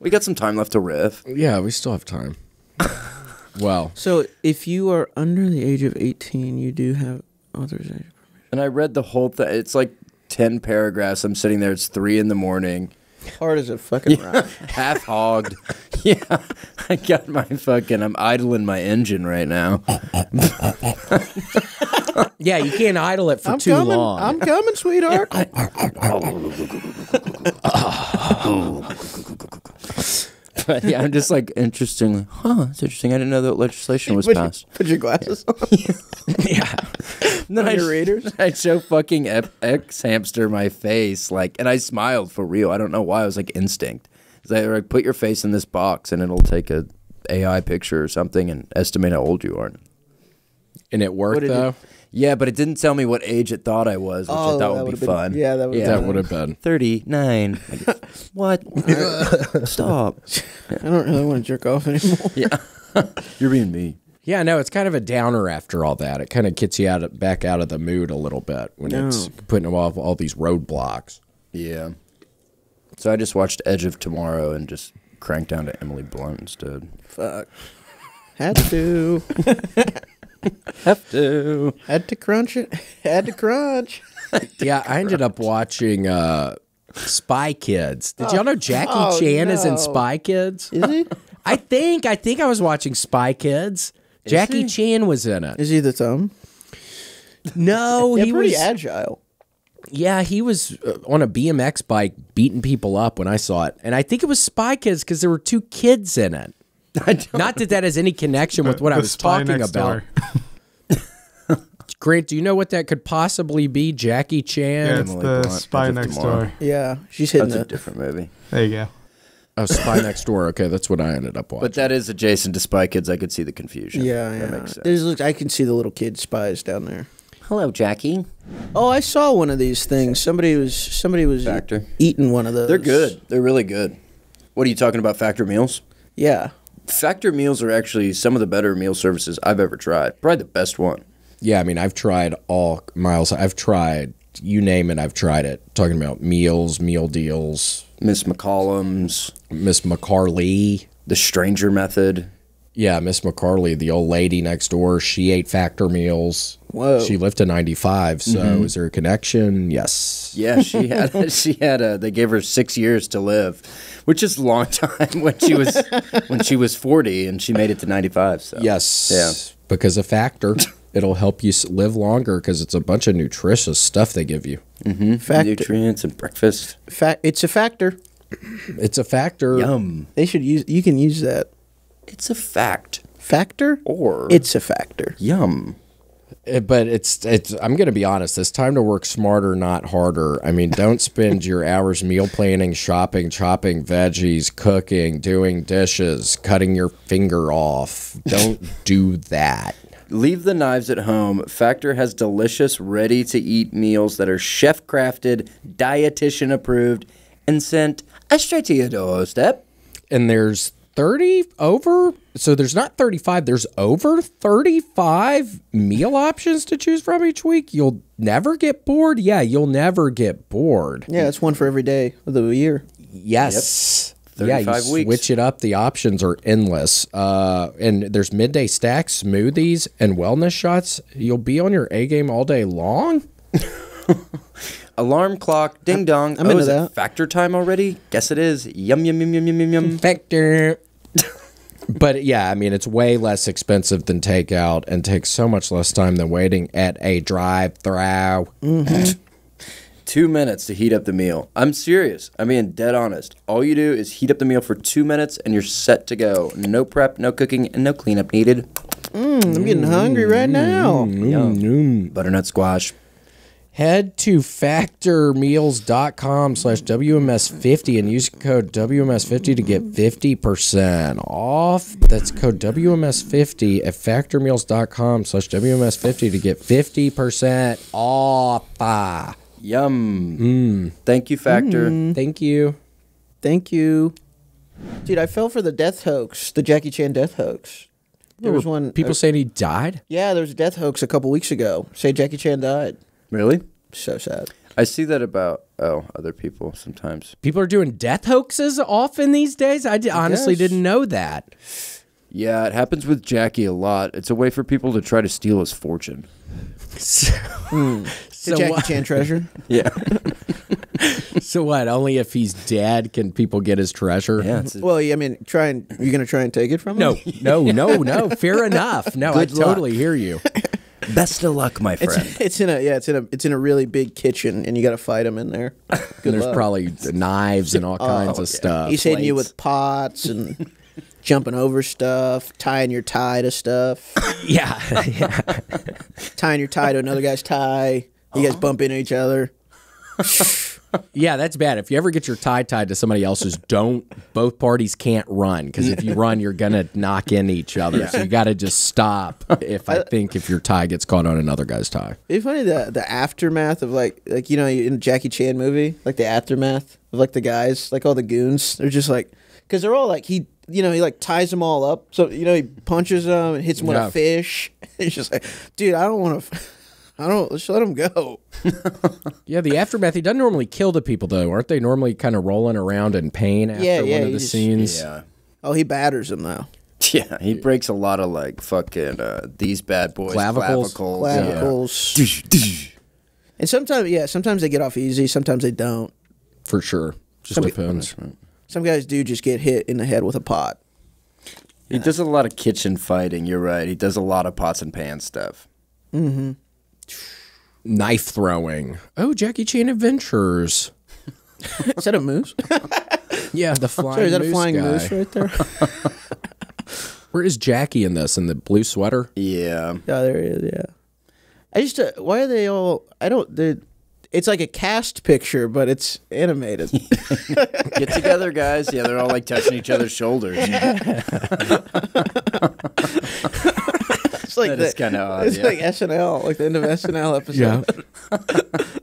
We got some time left to riff. Yeah, we still have time. well, So, if you are under the age of eighteen, you do have authorization. And I read the whole thing. It's like 10 paragraphs. I'm sitting there. It's 3 in the morning. Hard as a fucking rock. half hogged. yeah, I got my fucking. I'm idling my engine right now. yeah, you can't idle it for I'm too coming. long. I'm coming, sweetheart. But yeah, I'm just like interesting. Huh? It's interesting. I didn't know that legislation was put, passed. put your glasses on. yeah. And then on I, your readers? I show fucking Ep- X hamster my face, like, and I smiled for real. I don't know why. It was like instinct. They were like, put your face in this box, and it'll take a AI picture or something and estimate how old you are. And it worked, What did it- though? Yeah, but it didn't tell me what age it thought I was, which I Oh, thought that would be been- fun. yeah, that would've yeah. That would have been. 39. Like, what? Stop. I don't really want to jerk off anymore. Yeah. You're being me. Yeah, no, it's kind of a downer after all that. It kind of gets you out of, back out of the mood a little bit when it's No. putting off all these roadblocks. Yeah. So I just watched Edge of Tomorrow and just cranked down to Emily Blunt instead. Fuck. Had to. Have to. Had to crunch it. Had to crunch. Yeah, I ended up watching uh, Spy Kids. Did y'all know Jackie Oh, Chan is in. Spy Kids? Is he? I think. I think I was watching Spy Kids. Jackie he? Chan was in it. Is he the thumb? No, Yeah, he pretty was. agile. Yeah, he was uh, on a BMX bike beating people up when I saw it, and I think it was Spy Kids because there were two kids in it. I don't, that that has any connection with what I was talking about. door. Grant, do you know what that could possibly be? Jackie Chan. Yeah, it's Emily the Blunt, spy Edge next Tomorrow. door. Yeah, she's hitting that's a different movie. There you go. Oh, Spy Next Door. Okay, that's what I ended up watching. But that is adjacent to Spy Kids. I could see the confusion. Yeah, that yeah. makes sense. There's, look, I can see the little kid spies down there. Hello, Jackie. Oh, I saw one of these things. Somebody was somebody was Factor. eating one of those. They're good. They're really good. What are you talking about? Factor meals. Yeah. Factor meals are actually some of the better meal services I've ever tried. Probably the best one. yeah, I mean, I've tried all Myles. I've tried you name it. I've tried it. Talking about meals, meal deals. Miss McCollum's, Miss McCarley. the Stranger Method. Yeah, Miss McCarley, the old lady next door. She ate Factor meals. Whoa. She lived to ninety five. So mm-hmm. is there a connection? Yes. Yeah, she had she had a. They gave her six years to live, which is a long time when she was when she was forty and she made it to ninety five. So Yes. Yeah. Because a factor, it'll help you live longer because it's a bunch of nutritious stuff they give you. Mm-hmm. Factor. nutrients and breakfast. Fa- it's a factor. It's a factor. Yum. They should use. You can use that It's a fact. factor. Or It's a factor. yum. Uh, But it's it's. I'm gonna be honest. It's time to work smarter, not harder. I mean, don't spend your hours meal planning, shopping, chopping veggies, cooking, doing dishes, cutting your finger off. Don't do that. Leave the knives at home. Factor has delicious, ready to eat meals that are chef crafted, dietitian approved, and sent straight to your doorstep. and there's 30 over so there's not 35 there's over 35 meal options to choose from each week you'll never get bored yeah you'll never get bored Yeah, it's one for every day of the year. yes Yep. yeah, you weeks. switch it up. The options are endless. Uh, and there's midday stacks, smoothies, and wellness shots. You'll be on your A game all day long. Alarm clock, ding dong. I'm oh, into is it that. factor time already? Guess it is. Yum yum yum yum yum yum yum. Factor. But yeah, I mean, it's way less expensive than takeout and takes so much less time than waiting at a drive-through. Mm-hmm. Two minutes to heat up the meal. I'm serious. I'm being dead honest. All you do is heat up the meal for two minutes and you're set to go. No prep, no cooking, and no cleanup needed. Mm, I'm getting hungry right now. Mm-hmm. Mm-hmm. Yum. Butternut squash. Head to factormeals.com slash WMS50 and use code WMS50 to get 50% off. That's code WMS50 at factormeals.com slash WMS50 to get 50% off. Ah, Yum. Thank you, Factor. thank you. Thank you, dude. I fell for the death hoax, the Jackie Chan death hoax. There was one. People uh, saying he died? yeah, there was a death hoax a couple weeks ago. Say Jackie Chan died. Really? So sad. I see that about oh other people sometimes. People are doing death hoaxes often these days? I di- honestly guess. didn't know that. Yeah, it happens with Jackie a lot. It's a way for people to try to steal his fortune. The hmm. So Jackie what- Chan treasure. Yeah. So what? Only if he's dead can people get his treasure? yeah. It's well, yeah, I mean, try and you're gonna try and take it from him. No, no, no, no. Fair enough. No, Good I luck. totally hear you. Best of luck, my friend. It's, it's in a yeah, it's in a it's in a really big kitchen, and you got to fight him in there. There's luck. probably knives and all oh, kinds of stuff. He's hitting you with pots and jumping over stuff, tying your tie to stuff, yeah, yeah. tying your tie to another guy's tie. You guys bump into each other. Yeah, that's bad. If you ever get your tie tied to somebody else's, don't. Both parties can't run because if you run, you're gonna knock in each other. So you got to just stop. If I think if your tie gets caught on another guy's tie, It's funny the the aftermath of like like you know in Jackie Chan movie like the aftermath of like the guys like all the goons they're just like because they're all like he you know he like ties them all up so you know he punches them and hits them Yeah. with a fish. He's just like, dude, I don't want to. I don't. Let's let him go. yeah, the aftermath. He doesn't normally kill the people though, aren't they? Normally kind of rolling around in pain after Yeah, yeah, one of the just- scenes. yeah. Oh, he batters him though. Yeah, he breaks a lot of like fucking uh, these bad boys Clavicles? clavicles. yeah. And sometimes, yeah, sometimes they get off easy. Sometimes they don't. for sure. Just Some- depends. Some guys do just get hit in the head with a pot. He does a lot of kitchen fighting. You're right. He does a lot of pots and pans stuff. Knife throwing. Oh, Jackie Chan Adventures. Is that a moose? Yeah, the flying Sorry, is that a moose flying guy. moose right there? Where is Jackie in this? In the blue sweater? Yeah. Yeah, there he is. Yeah. I just uh, why are they all? I don't. They're, it's like a cast picture, but it's animated. Get together, guys. Yeah, they're all like touching each other's shoulders. It's like That is the- kinda odd, It's yeah. like SNL, like the end of SNL episode. Yeah.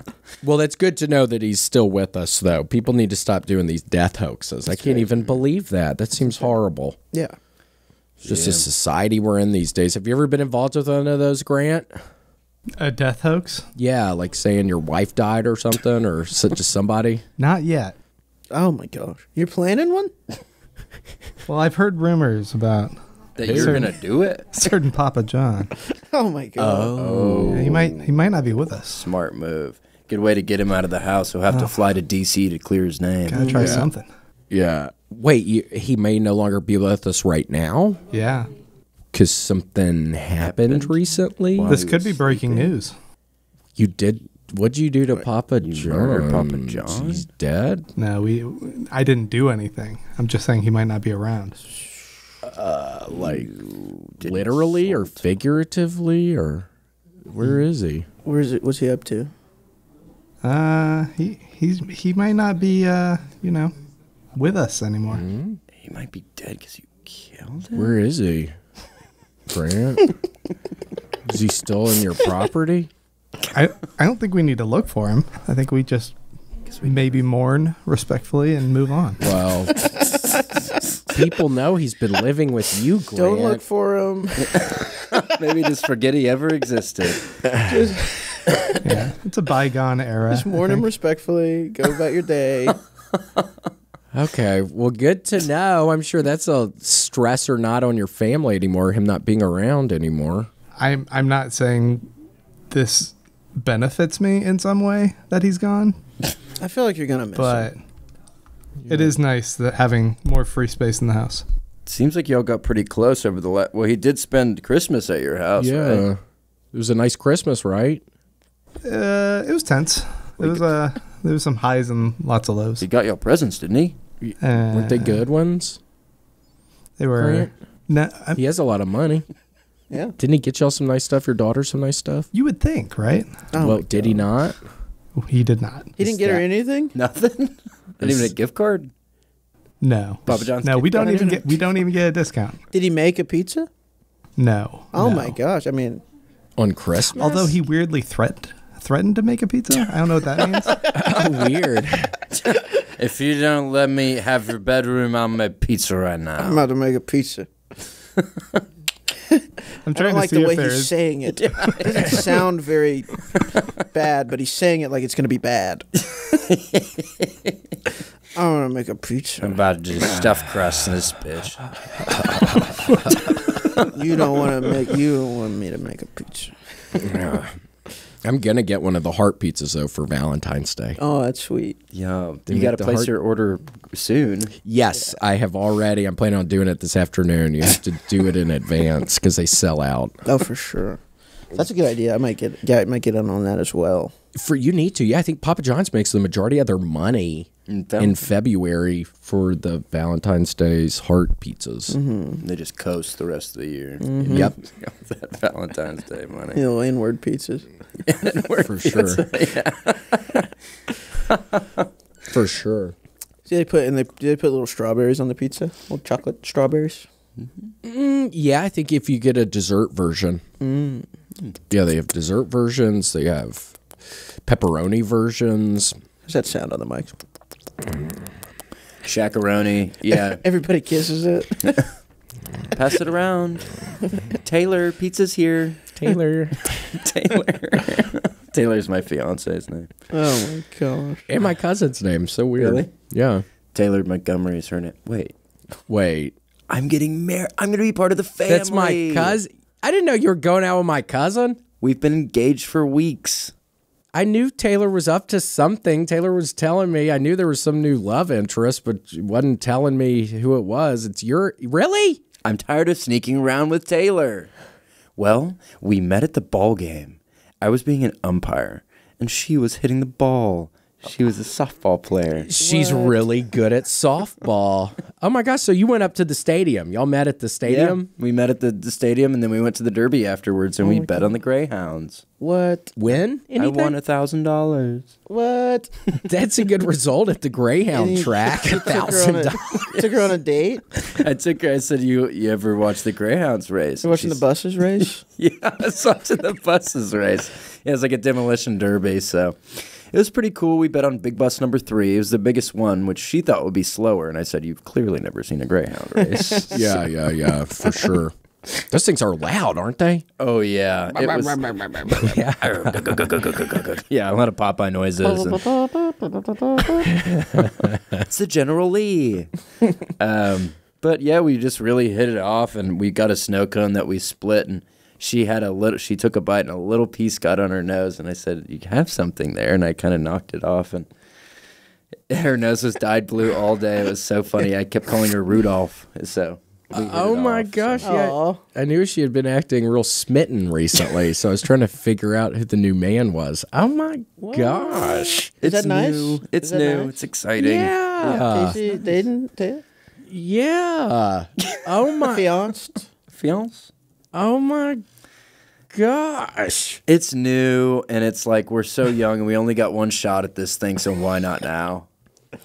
well, that's good to know that he's still with us, though. People need to stop doing these death hoaxes. I can't even believe that. That seems horrible. Yeah. It's just a society we're in these days. Have you ever been involved with one of those, Grant? A death hoax? Yeah, like saying your wife died or something, or s- just somebody. Not yet. Oh my gosh, you're planning one? Well, I've heard rumors about That you're Certain- gonna do it. certain Papa John. Oh my god. Yeah, he might he might not be with us. Smart move. Good way to get him out of the house. He'll have to ah. fly to DC to clear his name. Gotta try something. Yeah. Wait, you, he may no longer be with us right now Yeah. because something happened, recently. Wow. This could be breaking news. You did. What'd you do to Papa John? murdered Papa John? He's dead. No, we I didn't do anything. I'm just saying he might not be around. Like literally or figuratively or where is he? Where is it? What's he up to? Uh he he's he might not be uh, you know, with us anymore. He might be dead because you killed him. Where is he? Grant? is he still in your property? I I don't think we need to look for him. I think we just we maybe mourn respectfully and move on. Well, people know he's been living with you, Grant. Don't look for him. Maybe just forget he ever existed. Yeah. It's a bygone era. Just mourn him respectfully. Go about your day. Okay, well, good to know. I'm sure that's a stressor not on your family anymore, him not being around anymore. I'm I'm not saying this benefits me in some way that he's gone, I feel like you're gonna miss but him. It is nice that having more free space in the house. Seems like y'all got pretty close over the. last. well, he did spend Christmas at your house, yeah. right? It was a nice Christmas, right? Uh, it was tense. It was uh, there was some highs and lots of lows. He got y'all presents, didn't he? Uh, Weren't they good ones? They were. Grant? No, I, He has a lot of money. Yeah. Didn't he get y'all some nice stuff? Your daughter some nice stuff? you would think, right? Oh well, my did he not? He did not. He didn't get her anything. Nothing. Not even a gift card. No. Papa John's No, we don't even get. We don't even get a discount. Did he make a pizza? No. Oh no. my gosh! I mean, On Christmas? Although he weirdly threatened threatened to make a pizza. I don't know what that means. oh, weird. If you don't let me have your bedroom, I'll make pizza right now. I'm about to make a pizza. I'm I trying don't to like see the way he's saying it. It doesn't sound very bad, but he's saying it like it's gonna be bad. I want to make a pizza. I'm about to just stuff crust in this bitch. You don't want to make. You don't want me to make a pizza. I'm going to get one of the heart pizzas, though, for Valentine's Day. Oh, that's sweet. Yeah, They you got to place heart- your order soon. Yes, I have already. I'm planning on doing it this afternoon. You have to do it in advance because they sell out. Oh, for sure. That's a good idea. I might get. Yeah, I might get in on that as well. For you need to, yeah. I think Papa John's makes the majority of their money In in February for the Valentine's Day's heart pizzas. Mm-hmm. They just coast the rest of the year. Mm-hmm. Yep, that Valentine's Day money. You know, inward pizzas. for sure. for sure. See, they put and they did they put little strawberries on the pizza, little chocolate strawberries. Mm, yeah, I think if you get a dessert version, mm. Yeah, they have dessert versions. They have pepperoni versions. How's that sound on the mic? Shakaroni. Yeah. Everybody kisses it. Pass it around. Taylor, pizza's here. Taylor Taylor. Taylor's my fiance's name. Oh my gosh. and my cousin's name. So weird. Really? Yeah. Taylor Montgomery is her name. Wait. Wait, I'm getting married. I'm going to be part of the family. that's my cousin. I didn't know you were going out with my cousin. We've been engaged for weeks. I knew Taylor was up to something. Taylor was telling me. I knew there was some new love interest, but she wasn't telling me who it was. It's your really. I'm tired of sneaking around with Taylor. Well, we met at the ball game. I was being an umpire, and she was hitting the ball. She was a softball player. She's really good at softball. oh my gosh! So you went up to the stadium. Y'all met at the stadium. We met at the, the stadium, and then we went to the Derby afterwards, and we bet on the Greyhounds. What? Win I won a thousand dollars. What? That's a good result at the Greyhound track. A took her on thousand a- dollars. Took her on a date. I took her. I said, "You you ever watch the Greyhounds race?" You watching the buses race? Yeah, I was watching the buses race. Yeah, it was like a demolition derby, so it was pretty cool. We bet on big bus number three. It was the biggest one, which she thought would be slower, and I said, "You've clearly never seen a Greyhound race." Yeah, yeah, yeah, for sure. Those things are loud, aren't they? oh yeah, it was, yeah, a lot of Popeye noises. and- it's the General Lee. um, but yeah, we just really hit it off, and we got a snow cone that we split, and she had a little. She took a bite, and a little piece got on her nose, and I said, "You have something there," and I kind of knocked it off, and her nose was dyed blue all day. It was so funny. I kept calling her Rudolph. So. we hit Oh my off, so- gosh! Yeah, Aw. I knew she had been acting real smitten recently, so I was trying to figure out who the new man was. Oh my gosh! Is It's that nice? new. It's that new. nice? It's exciting. Yeah, Casey uh, didn't ta- yeah. Oh my, fianced. Fiance? Oh my gosh! It's new, and it's like we're so young, and we only got one shot at this thing, so why not now?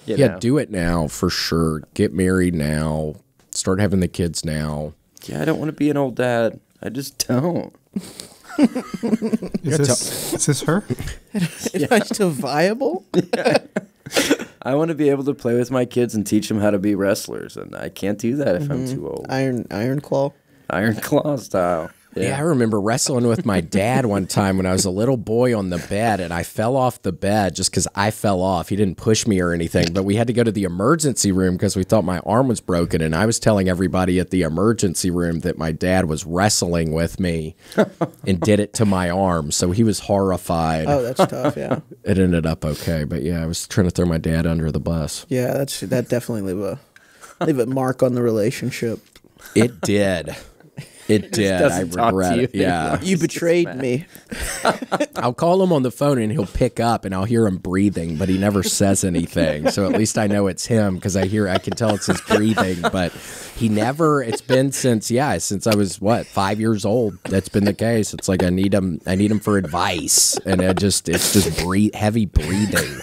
You Yeah, know? do it now for sure. Get married now. Start having the kids now. Yeah, I don't want to be an old dad. I just don't. Is this, is this her? Am I still viable? I want to be able to play with my kids and teach them how to be wrestlers, and I can't do that if I'm mm-hmm. too old. Iron Iron Claw. Iron Claw style. Yeah. I remember wrestling with my dad one time when I was a little boy on the bed, and I fell off the bed just because I fell off. He didn't push me or anything, but we had to go to the emergency room because we thought my arm was broken. And I was telling everybody at the emergency room that my dad was wrestling with me and did it to my arm. So he was horrified. Oh, that's tough. Yeah, It ended up okay, but yeah, I was trying to throw my dad under the bus. yeah. That's that definitely leave a leave a mark on the relationship. It did. It did. I doesn't talk to regret you it. Yeah. You betrayed me. I'll call him on the phone and he'll pick up and I'll hear him breathing, but he never says anything. So at least I know it's him because I hear, I can tell it's his breathing, but he never, it's been since, yeah, since I was what, five years old. That's been the case. It's like I need him, I need him for advice. And it just, it's just breathe, heavy breathing.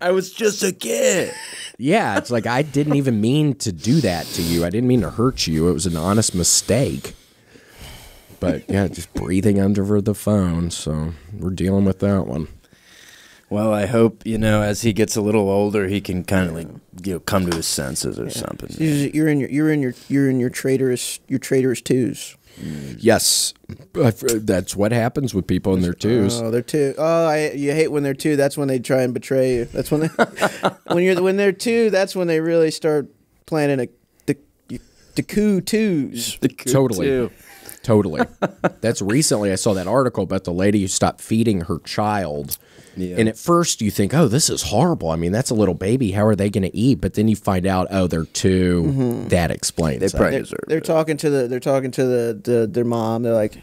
I was just a kid. Yeah. It's like I didn't even mean to do that to you. I didn't mean to hurt you. It was an honest mistake. But yeah, just breathing under the phone. So we're dealing with that one. Well, I hope you know as he gets a little older, he can kind of like you know come to his senses or something. You're you're in your you're in your you're in your traitorous your traitorous twos. Mm. Yes, that's what happens with people in their twos. Oh, they're two. Oh, I you hate when they're two. That's when they try and betray you. That's when they when you're when they're two. That's when they really start planning a the the coup twos. The coup Totally. too. Totally. That's recently I saw that article about the lady who stopped feeding her child. Yeah. And at first you think, oh, this is horrible. I mean, that's a little baby. How are they going to eat? But then you find out, oh, they're 2 mm-hmm. That explains They probably they're, they're talking to the they're talking to the, the their mom. They're like,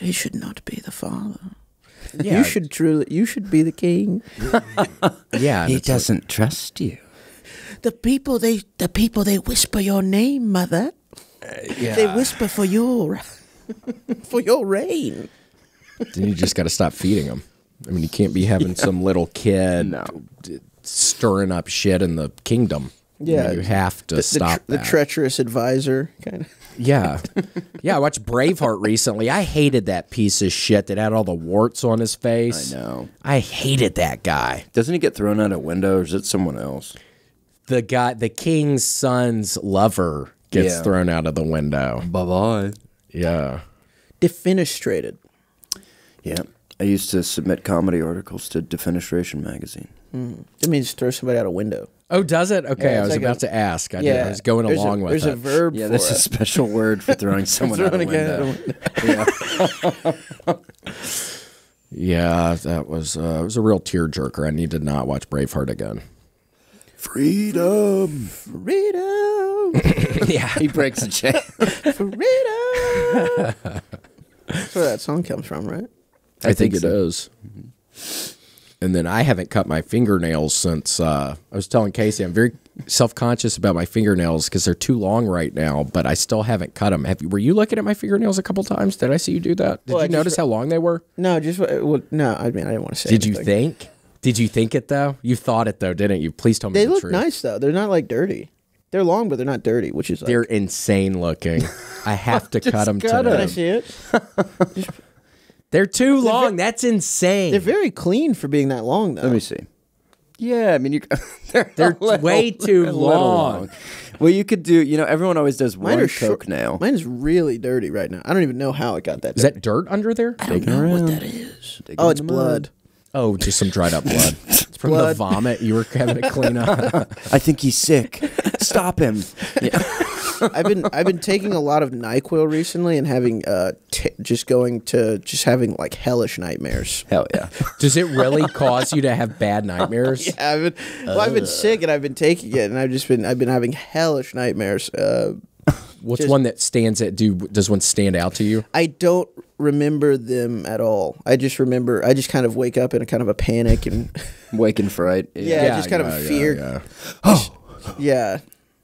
he should not be the father. Yeah. You should truly you should be the king. Yeah. He doesn't trust you. The people they the people they whisper your name, mother. Uh, yeah, They whisper for your for your reign. then you just got to stop feeding them. I mean, you can't be having some little kid No. stirring up shit in the kingdom. I mean, Yeah. you have to The, stop the, that. treacherous advisor kind of. Yeah. Yeah, I watched Braveheart recently. I hated that piece of shit that had all the warts on his face. I know. I hated that guy. Doesn't he get thrown out a window, or is it someone else? The guy, the king's son's lover gets Yeah. thrown out of the window. Bye bye. Yeah. Defenestrated. Yeah, I used to submit comedy articles to Defenestration magazine. That means throw somebody out a window. Oh, does it? Okay, Yeah, I was like about a- to ask. I, did, I was going there's along a, with there's it. There's a verb Yeah, for there's a special word for throwing someone out a Throwing out a window. window. Yeah. Yeah, that was uh, it was a real tearjerker. I need to not watch Braveheart again. Freedom. Freedom, yeah, He breaks the chain. freedom. That's where that song comes from, right? I, think, think it so. is. And then I haven't cut my fingernails since uh, I was telling Casey I'm very self conscious about my fingernails because they're too long right now. But I still haven't cut them. Have you, were you looking at my fingernails a couple times? Did I see you do that? Did Well, you notice how long they were? No, just uh, well, no. I mean, I didn't want to say. Did you think? Did you think it though? You thought it though, didn't you? Please tell me They the look truth. nice though. They're not like dirty. They're long, but they're not dirty, which is like. They're insane looking. I have to cut them cut Can I see it? They're too long. That's insane. They're very clean for being that long, though. Let me see. Yeah, I mean, you. They're, They're a little- way too a little long. Well, you could do. You know, everyone always does Mine one are short- coke nail. Mine is really dirty right now. I don't even know how it got that. Is dirty. that dirt under there? I don't Digging around. What that is? Oh, it's blood. Oh, just some dried up blood. It's from blood. the vomit you were having to clean up. I think he's sick. Stop him. Yeah. I've been I've been taking a lot of Nyquil recently and having uh t- just going to just having like hellish nightmares. Hell yeah. Does it really cause you to have bad nightmares? Yeah, I've been well, I've been sick and I've been taking it and I've just been I've been having hellish nightmares. Uh, What's Just- one that stands at do does one stand out to you? I don't remember them at all. I just remember I just kind of wake up in a kind of a panic and wake Waking fright. Yeah. just kind of fear. yeah. Oh, yeah.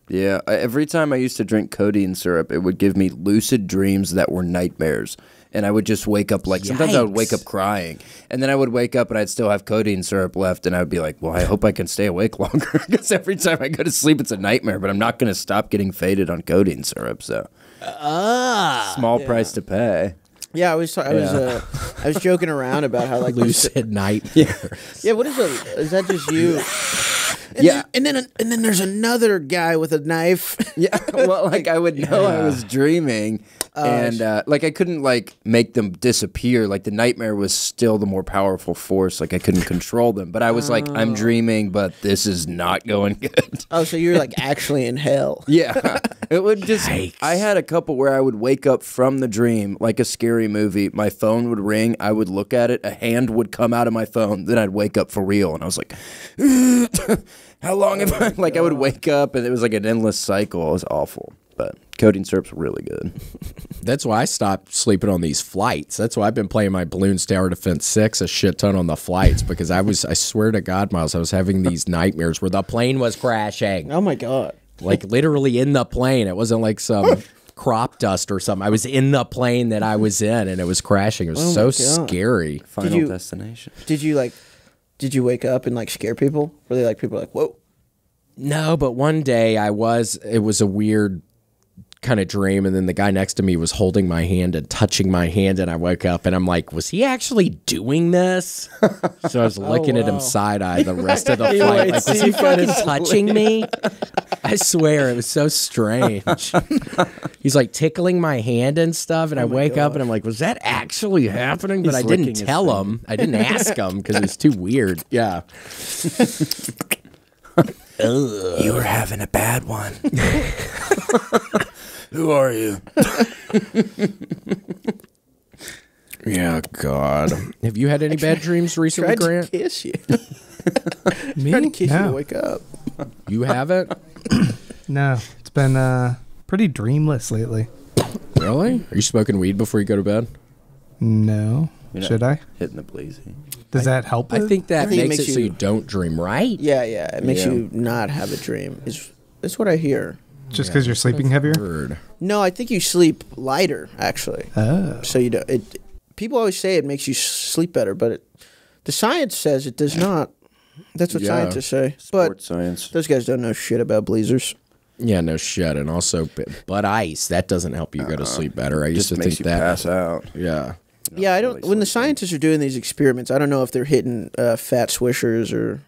Yeah, I- every time I used to drink codeine syrup, it would give me lucid dreams that were nightmares. And I would just wake up like sometimes I would wake up crying. And then I would wake up and I'd still have codeine syrup left and I would be like, "Well, I hope I can stay awake longer because every time I go to sleep it's a nightmare, but I'm not going to stop getting faded on codeine syrup, so ah, small price to pay." Yeah, I was ta- I was uh, I was joking around about how like Lucid night. Yeah, What is that? Is that just you? And Yeah. then, and then and then there's another guy with a knife. Yeah, well, like I would know I was dreaming, and uh, like I couldn't like make them disappear. Like the nightmare was still the more powerful force. Like I couldn't control them, but I was like, I'm dreaming, but this is not going good. Oh, so you're like actually in hell. yeah, it would just. I had a couple where I would wake up from the dream, like a scary movie. My phone would ring. I would look at it. A hand would come out of my phone. Then I'd wake up for real, and I was like. How long have I? Like I would wake up and it was like an endless cycle. It was awful, but codeine syrup's really good. That's why I stopped sleeping on these flights. That's why I've been playing my Bloons Tower Defense 6 a shit ton on the flights because I was, I swear to God, Myles, I was having these nightmares where the plane was crashing. Oh my god. Like literally in the plane. It wasn't like some crop dust or something. I was in the plane that I was in and it was crashing. It was Oh my so God. scary. Final you- destination. Did you like? Did you wake up and like scare people? Were they like people were like whoa? No, but one day I was, it was a weird kind of dream. And then the guy next to me was holding my hand and touching my hand. And I woke up and I'm like, was he actually doing this? So I was looking at him oh, side eye the rest of the flight. Like, was he fucking touching me? I swear, it was so strange. He's like tickling my hand and stuff. And I oh wake up and I'm like, was that actually happening? But He's I didn't tell him. I didn't ask him because it was too weird. Yeah. You were having a bad one. Who are you? Yeah, God. Have you had any bad dreams recently, Tried to Grant? kiss you. Me? Tried to kiss you to wake up. You haven't? no, it's been uh, pretty dreamless lately. Really? Are you smoking weed before you go to bed? No, You're should I? Hitting the bleezy. Does that help? I it? think that I think it makes, makes it so you- you don't dream, right? Yeah, yeah. It makes Yeah. you not have a dream. Is that's what I hear. Just because you're sleeping heavier. Heard. No, I think you sleep lighter actually. Oh, So you don't. It. People always say it makes you sleep better, but it, the science says it does not. That's what Yeah. scientists say. Sports But science. those guys don't know shit about blazers. Yeah, no shit. And also, but ice, that doesn't help you go to sleep better. I used to makes think you that. pass out. Yeah. yeah, I don't. really when the scientists are doing these experiments, I don't know if they're hitting uh, fat swishers or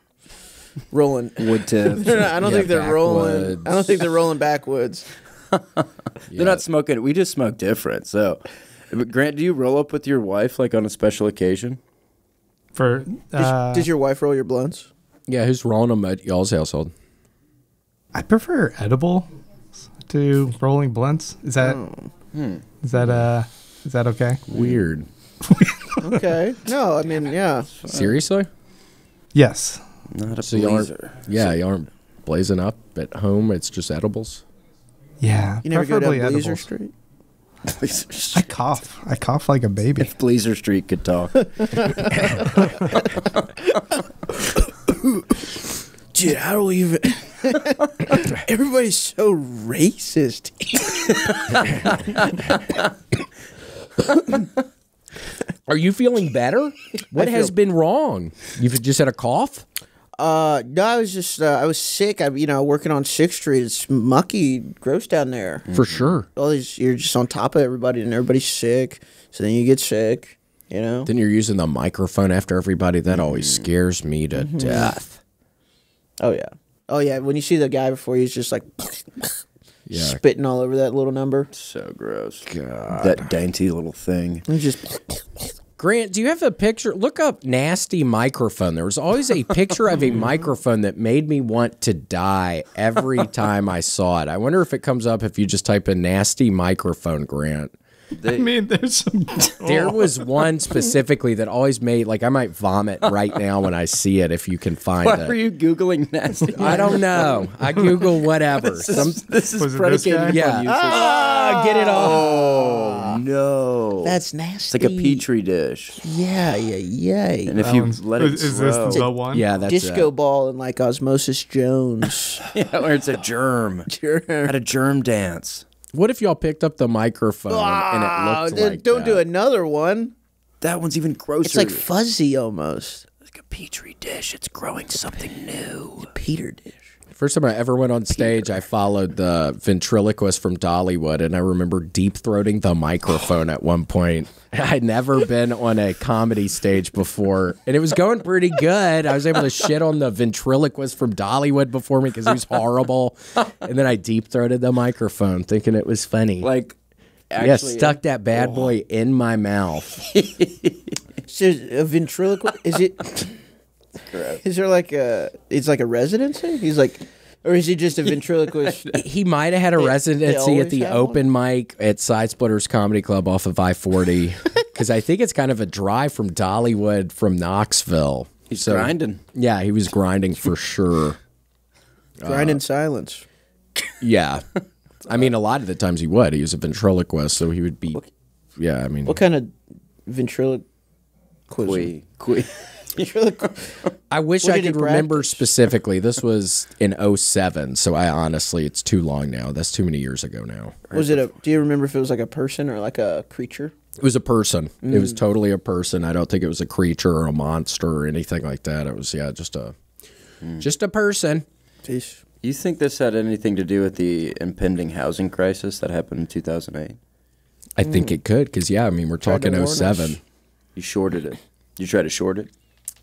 rolling. Wood tips. They're not- I don't Yeah, think they're rolling. I don't think they're rolling backwoods. They're not smoking. We just smoke different. So, but Grant, do you roll up with your wife like on a special occasion? for Does, uh, does your wife roll your blunts? Yeah, who's rolling them at y'all's household? I prefer edible to rolling blunts. Is that is Oh. that uh is that okay? Weird. Okay. No, I mean, yeah. Seriously? Yes. Not a So you aren't, blazer. yeah, you aren't blazing up at home. It's just edibles. Yeah. You never go to Blazer edibles. Street? Blazer I cough. I cough like a baby. If Blazer Street could talk. Dude, how do we even? Everybody's so racist. Are you feeling better? What I has feel- been wrong? You've just had a cough? Uh, no, I was just uh, I was sick. I you know working on Sixth Street. It's mucky, gross down there. For sure. All these you're just on top of everybody, and everybody's sick. So then you get sick. You know. Then you're using the microphone after everybody. That always scares me to death. Oh yeah. Oh yeah. When you see the guy before, he's just like Yeah. spitting all over that little number. so gross. God. That dainty little thing. He's just Grant, do you have a picture? Look up nasty microphone. There was always a picture of a microphone that made me want to die every time I saw it. I wonder if it comes up if you just type in nasty microphone, Grant. I mean, there's some. There was one specifically that always made like I might vomit right now when I see it if you can find Why it. are you googling nasty? I don't know. I Google whatever. This Some, is, this is Was it this predicated guy? upon Yeah. you. ah, get it off. Oh no! that's nasty. it's like a petri dish, Yeah, yeah, yay. and if That you let it is, is this the one? Yeah, that's Disco it. ball and like Osmosis Jones. yeah, where it's a germ. germ. At a germ dance. What if y'all picked up the microphone and it Oh, looked ah, then like don't do another one. That one's even grosser. It's like fuzzy almost. like a petri dish. It's growing something new. Peter dish. First time I ever went on stage, I followed the ventriloquist from Dollywood, and I remember deep throating the microphone at one point. I'd never been on a comedy stage before, and it was going pretty good. I was able to shit on the ventriloquist from Dollywood before me because he was horrible, and then I deep throated the microphone, thinking it was funny. Like, yeah, stuck that bad oh. boy in my mouth. So a ventriloquist is it? Is there like a? It's like a residency. He's like, or is he just a ventriloquist? He might have had a they residency always at the have open mic at Side Splitters Comedy Club off of I 40. Because I think it's kind of a drive from Dollywood from Knoxville. He's So- grinding. Yeah, he was grinding for sure. Grind in uh, silence. Yeah. I mean, a lot of the times he would. He was a ventriloquist, so he would be. Yeah, I mean, What kind of ventriloquism? Quee. Quee. Ventriloqu- I wish I could remember specifically. This was in 07, so I honestly, it's too long now. That's too many years ago now. was it a? Do you remember if it was like a person or like a creature? It was a person. It Mm. was totally a person. I don't think it was a creature or a monster or anything like that. It was yeah, just a Mm. just a person. Jeez. You think this had anything to do with the impending housing crisis that happened in 2008? I think it could cuz yeah, I mean we're Tried talking warn 07. You shorted it. You tried to short it.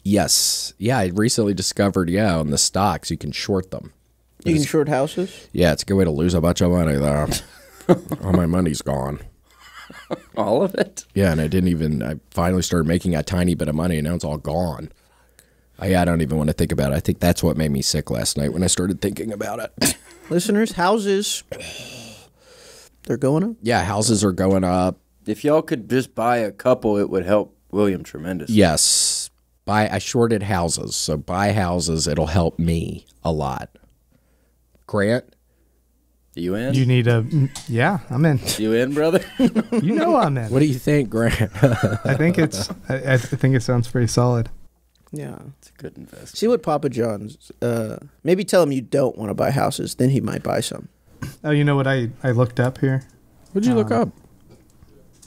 Yes. Yeah, I recently discovered yeah, on the stocks you can short them. You can short houses. Yeah, it's a good way to lose a bunch of money though. All my money's gone. All of it. Yeah, and I didn't even I finally started making a tiny bit of money and now it's all gone. I, I don't even want to think about it. I think that's what made me sick last night when I started thinking about it. Listeners, houses. They're going up. yeah, houses are going up. If y'all could just buy a couple, it would help William tremendously. Yes. Buy I shorted houses. So buy houses, it'll help me a lot. Grant? You in? You need a. Yeah, I'm in. You in, brother? You know I'm in. What do you think, Grant? I think it's. I, I think it sounds pretty solid. Yeah. it's a good investment. See what Papa John's. Uh, maybe tell him you don't want to buy houses. Then he might buy some. Oh, you know what I I looked up here. What'd you look up?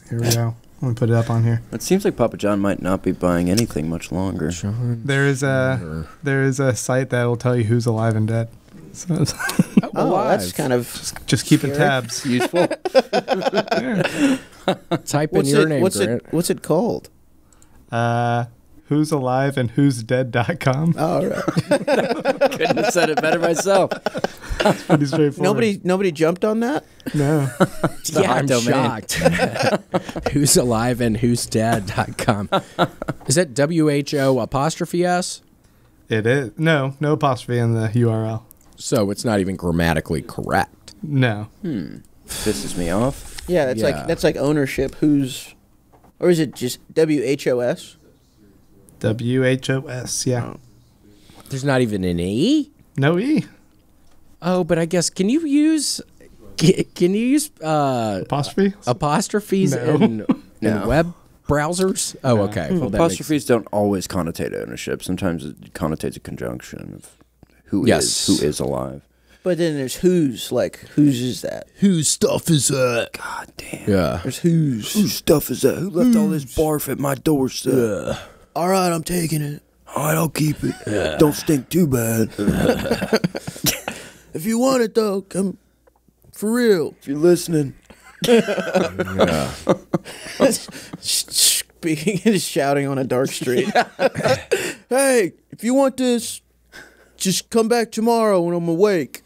Here we go. Let me put it up on here. It seems like Papa John might not be buying anything much longer. There is a there is a site that will tell you who's alive and dead. So it's Oh, that's kind of. just keeping tabs. Useful. Type in What's your it? name, what's Grant. it? What's it called? Uh, who's alive and who's dead.com. Oh, all right. Couldn't have said it better myself. Pretty straightforward. nobody, nobody jumped on that. No. the yeah, I'm domain. shocked. who's alive and who's dead.com. Is that W H O apostrophe S? It is. No, no apostrophe in the URL. So it's not even grammatically correct. No. Hmm. Pisses me off. Yeah, that's Yeah. like that's like ownership. Who's or is it just W H O S? W H O S. Yeah. There's not even an E. No E. Oh, but I guess can you use can you use uh, Apostrophe. apostrophes No. in, in web browsers? Oh, okay. Well, that makes- Apostrophes don't always connotate ownership. Sometimes it connotates a conjunction of who is Yes. who is alive. But then there's whose. Like whose is that? whose stuff is that? God damn. Yeah. There's whose. Whose stuff is that? Who left all this barf at my doorstep? All right, I'm taking it. All right, I'll keep it. Don't stink too bad. If you want it though, come for real. If you're listening. Speaking and shouting on a dark street. hey, if you want this, just come back tomorrow when I'm awake.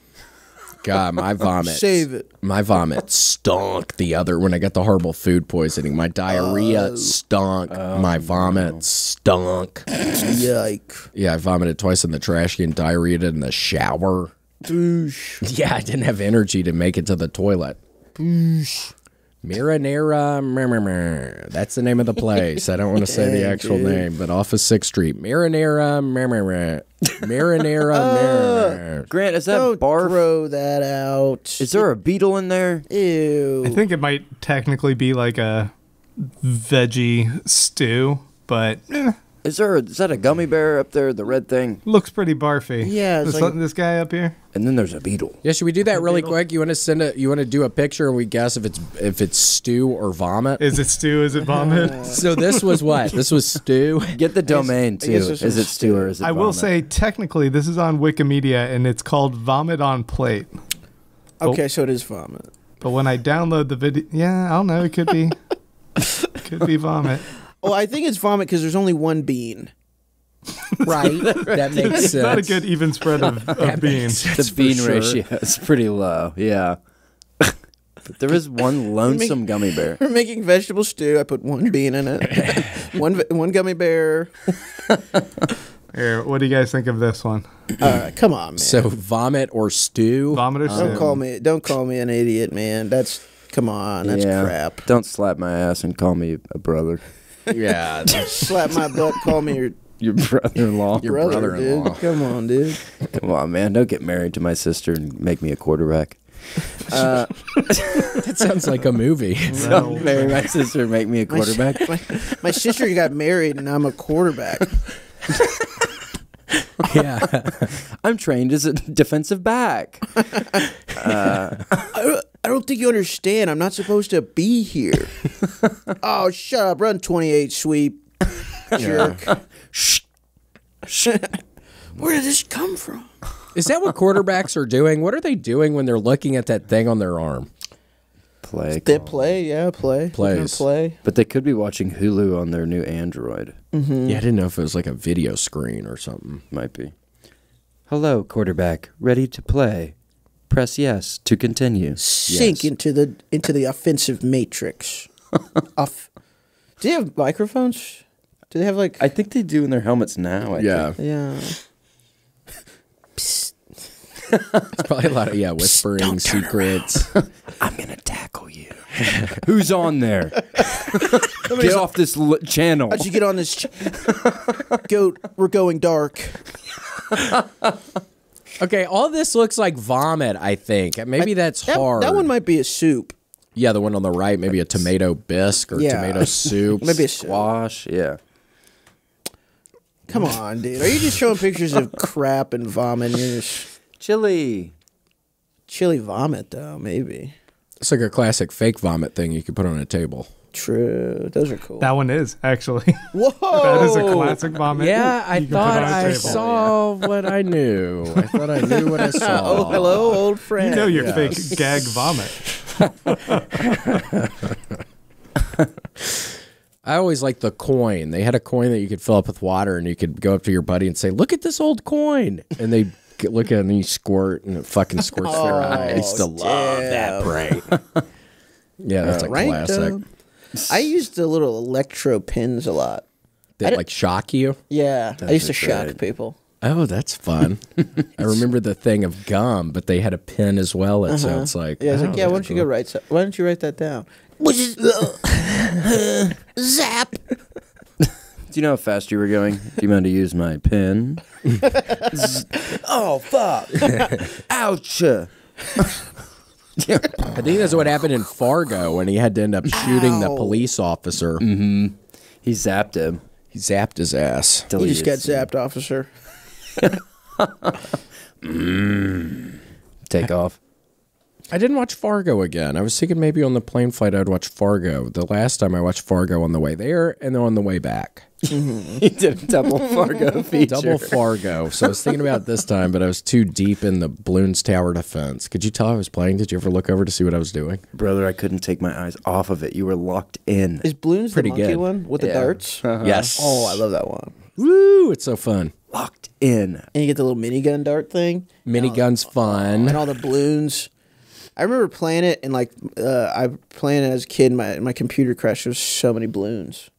God, my vomit. Save it. My vomit stunk the other when I got the horrible food poisoning. My diarrhea oh. stunk. Oh, my vomit stunk. Yike. Yeah, I vomited twice in the trash can, diarrhea in the shower. Boosh. Yeah, I didn't have energy to make it to the toilet. Marinara, mer- mer- mer. that's the name of the place. I don't want to say the actual name, but off of Sixth Street, Marinara, mer- mer- mer. Marinara, mer- mer. Grant, is that Don't barf? throw that out. Is there a beetle in there? Ew. I think it might technically be like a veggie stew, but eh, Is there? A, is that a gummy bear up there? The red thing. looks pretty barfy. Yeah, it's this, like- this guy up here. And then there's a beetle. Yeah, should we do that really quick? You want to send a? You want to do a picture and we guess if it's if it's stew or vomit? Is it stew? Is it vomit? so this was what? This was stew. Get the domain too. guess there's Is it stew or is it? I will say technically this is on Wikimedia and it's called Vomit on Plate. okay, oh. so it is vomit. But when I download the video, yeah, I don't know. It could be, could be vomit. Oh, I think it's vomit because there's only one bean. Right. That makes sense. It's not a good even spread of, of beans. the bean ratio is pretty low. Yeah. but there is one lonesome gummy bear. We're making vegetable stew, I put one bean in it. one one gummy bear. Here, what do you guys think of this one? All right, come on, man. So vomit or stew? Vomit or don't call me don't call me an idiot, man. That's come on, that's yeah. crap. Don't slap my ass and call me a brother. Yeah. Slap my butt, call me your Your brother-in-law. Your brother, brother-in-law. dude. Come on, dude. Come on, man. Don't get married to my sister and make me a quarterback. Uh, That sounds like a movie. don't marry my sister and make me a quarterback. My, my sister got married, and I'm a quarterback. yeah. I'm trained as a defensive back. I don't, I don't think you understand. I'm not supposed to be here. oh, shut up. Run 28 sweep. Jerk. Where did this come from? Is that what quarterbacks are doing? What are they doing when they're looking at that thing on their arm? Play. They play, yeah, play. Looking Plays. Play. But they could be watching Hulu on their new Android. Mm-hmm. Yeah, I didn't know if it was like a video screen or something. Might be. Hello, quarterback. Ready to play. Press yes to continue. Sink Yes. into the into the offensive matrix. Off. Do they have microphones? Do they have like? I think they do in their helmets now. I Yeah. think. yeah. It's probably a lot of yeah, whispering secrets. I'm gonna tackle you. Who's on there? Get off this l- channel. How'd you get on this? Ch- Goat, we're going dark. Okay, all this looks like vomit, I think. Maybe that's That, hard. that one might be a soup. yeah, the one on the right, maybe a tomato bisque or Yeah. tomato soup. Maybe a soup. Yeah. Come on, dude. Are you just showing pictures of crap and vomit? And Chili. chili vomit, though. Maybe. It's like a classic fake vomit thing you could put on a table. True. Those are cool. That one is actually. Whoa. that is a classic vomit. Yeah, I you can put thought I table. saw what I knew. I thought I knew what I saw. Oh, hello, old friend. You know your Yes. fake gag vomit. I always liked the coin. They had a coin that you could fill up with water, and you could go up to your buddy and say, "Look at this old coin," and they look at it and you squirt, and it fucking squirts their Oh, eye. I used to love that prank. yeah, that's a Right, classic. though? I used the little electro pins a lot. That like shock you. Yeah, I used to That's shock right. people. Oh, that's fun. I remember the thing of gum, but they had a pen as well. It sounds like. Yeah, I was Oh, like, yeah. Why don't you go write? so- Why don't you write that down? Which is uh, zap. Do you know how fast you were going? Do you mind to use my pen? oh fuck! Ouch! I think that's what happened in Fargo when he had to end up shooting the police officer. Mm-hmm. He zapped him. He zapped his ass. till You just got zapped, officer. Mm. Take off. I didn't watch Fargo again. I was thinking maybe on the plane flight I'd watch Fargo. The last time I watched Fargo on the way there and then on the way back. Mm-hmm. he did a double Fargo feature. Double Fargo. So I was thinking about this time, but I was too deep in the Bloons Tower Defense. Could you tell I was playing? Did you ever look over to see what I was doing? Brother, I couldn't take my eyes off of it. You were locked in. Is Bloons Pretty the monkey good. one with the Yeah. darts? Uh-huh. Yes. Oh, I love that one. Woo! It's so fun. Locked in. And you get the little minigun dart thing. Minigun's fun. and all the balloons. I remember playing it and like uh, I playing it as a kid. My my computer crashed. There was so many balloons.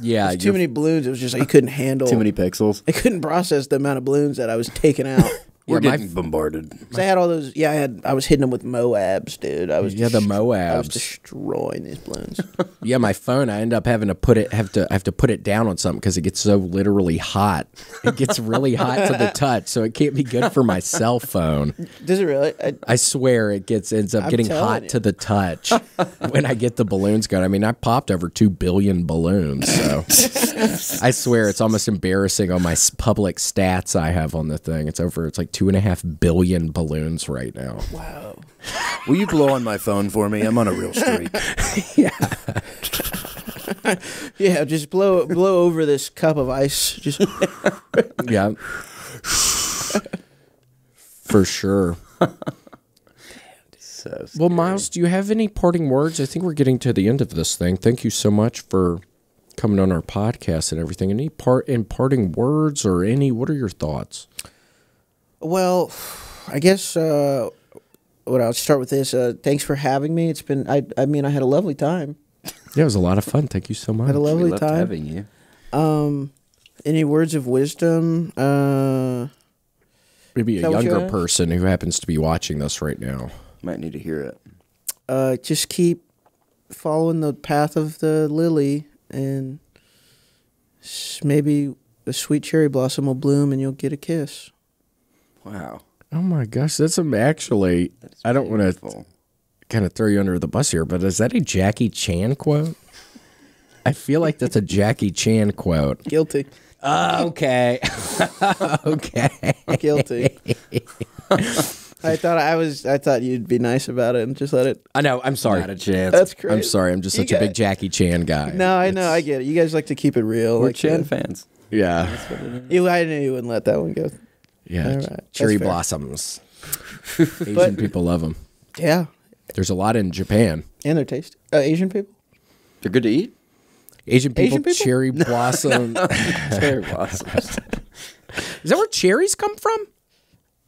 Yeah, Too many balloons. It was just like you couldn't handle. Too many pixels. I couldn't process the amount of balloons that I was taking out. We're Yeah, getting bombarded. 'Cause I had all those. Yeah, I had. I was hitting them with Moabs, dude. I was. Yeah, the dest- I was Moabs. destroying these balloons. Yeah, my phone. I end up having to put it have to have to put it down on something because it gets so literally hot. It gets really hot to the touch, so it can't be good for my cell phone. Does it really? I, I swear it gets ends up getting telling hot you. to the touch when I get the balloons going. I mean, I popped over two billion balloons, so I swear it's almost embarrassing on my s- public stats I have on the thing. It's over. It's like two and a half billion balloons right now. wow. Will you blow on my phone for me? I'm on a real streak. Yeah, yeah, just blow blow over this cup of ice. Just Yeah, for sure. So Well, Myles, do you have any parting words? I think we're getting to the end of this thing. Thank you so much for coming on our podcast and everything. Any part in parting words or any? What are your thoughts? Well, I guess uh, what I'll start with this. Uh, thanks for having me. It's been. I. I mean, I had a lovely time. Yeah, it was a lot of fun. Thank you so much. Had a we lovely loved time. having you. Um, any words of wisdom? Uh, Maybe a that what you younger person who happens to be watching this right now. Might need to hear it. uh, just keep following the path of the lily, and s- maybe the sweet cherry blossom will bloom, and you'll get a kiss. Wow. Oh my gosh, that's some actually. I don't want to kind of throw you under the bus here, but is that a Jackie Chan quote? I feel like that's a Jackie Chan quote. Guilty. okay. okay. Guilty. I thought I was. I thought you'd be nice about it and just let it. I know. I'm sorry. Not a chance. That's crazy. I'm sorry. I'm just You such a big Jackie Chan guy. No, I know. I get it. You guys like to keep it real. We're like Chan uh, fans. Yeah. You, I knew you wouldn't let that one go. Yeah. All right, that's Cherry fair. blossoms. Asian But- people love them. Yeah, There's a lot in Japan. and they're tasty. Uh, Asian people. They're good to eat. Asian people, Asian people? cherry blossom. Cherry blossoms. Is that where cherries come from?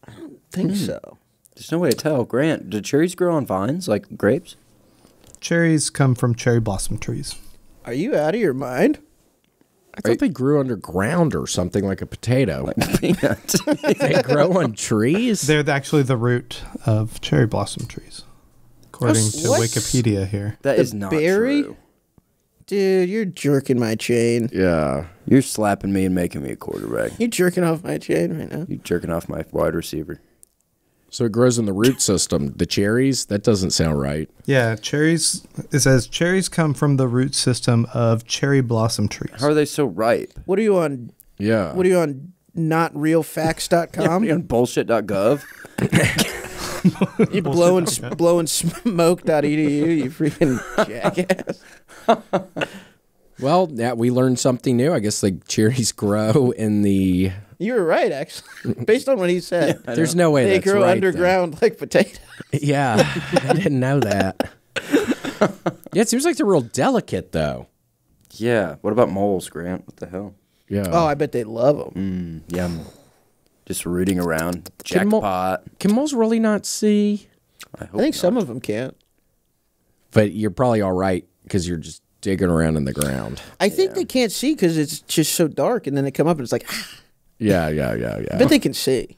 I don't think so. There's no way to tell. Grant, do cherries grow on vines like grapes? Cherries come from cherry blossom trees. Are you out of your mind? I thought they grew underground or something like a potato. Like peanuts. they grow on trees. They're actually the root of cherry blossom trees, according oh, to? Wikipedia here. That The is not berry? true. Dude, you're jerking my chain. yeah. You're slapping me and making me a quarterback. You're jerking off my chain right now. You're jerking off my wide receiver. So it grows in the root system. The cherries, that doesn't sound right. Yeah, cherries. It says cherries come from the root system of cherry blossom trees. How are they so ripe? What are you on? Yeah. What are you on? NotRealFacts.com. you on bullshit.gov? you blowing blowing smoke.edu. You freaking jackass. Well, yeah, we learned something new. I guess like cherries grow in the. You were right, actually, based on what he said. There's no way they that's grow right, underground like potatoes. Yeah, I didn't know that. Yeah, it seems like they're real delicate though. Yeah. What about moles, Grant? What the hell? Yeah. Oh, I bet they love them. Mm, yum. Just rooting around. Can mo- Jackpot. Can moles really not see? I, hope I think not. some of them can't. But you're probably all right because you're just digging around in the ground. I think they can't see because it's just so dark, and then they come up and it's like, ah, Yeah, yeah, yeah, yeah. I bet they can see.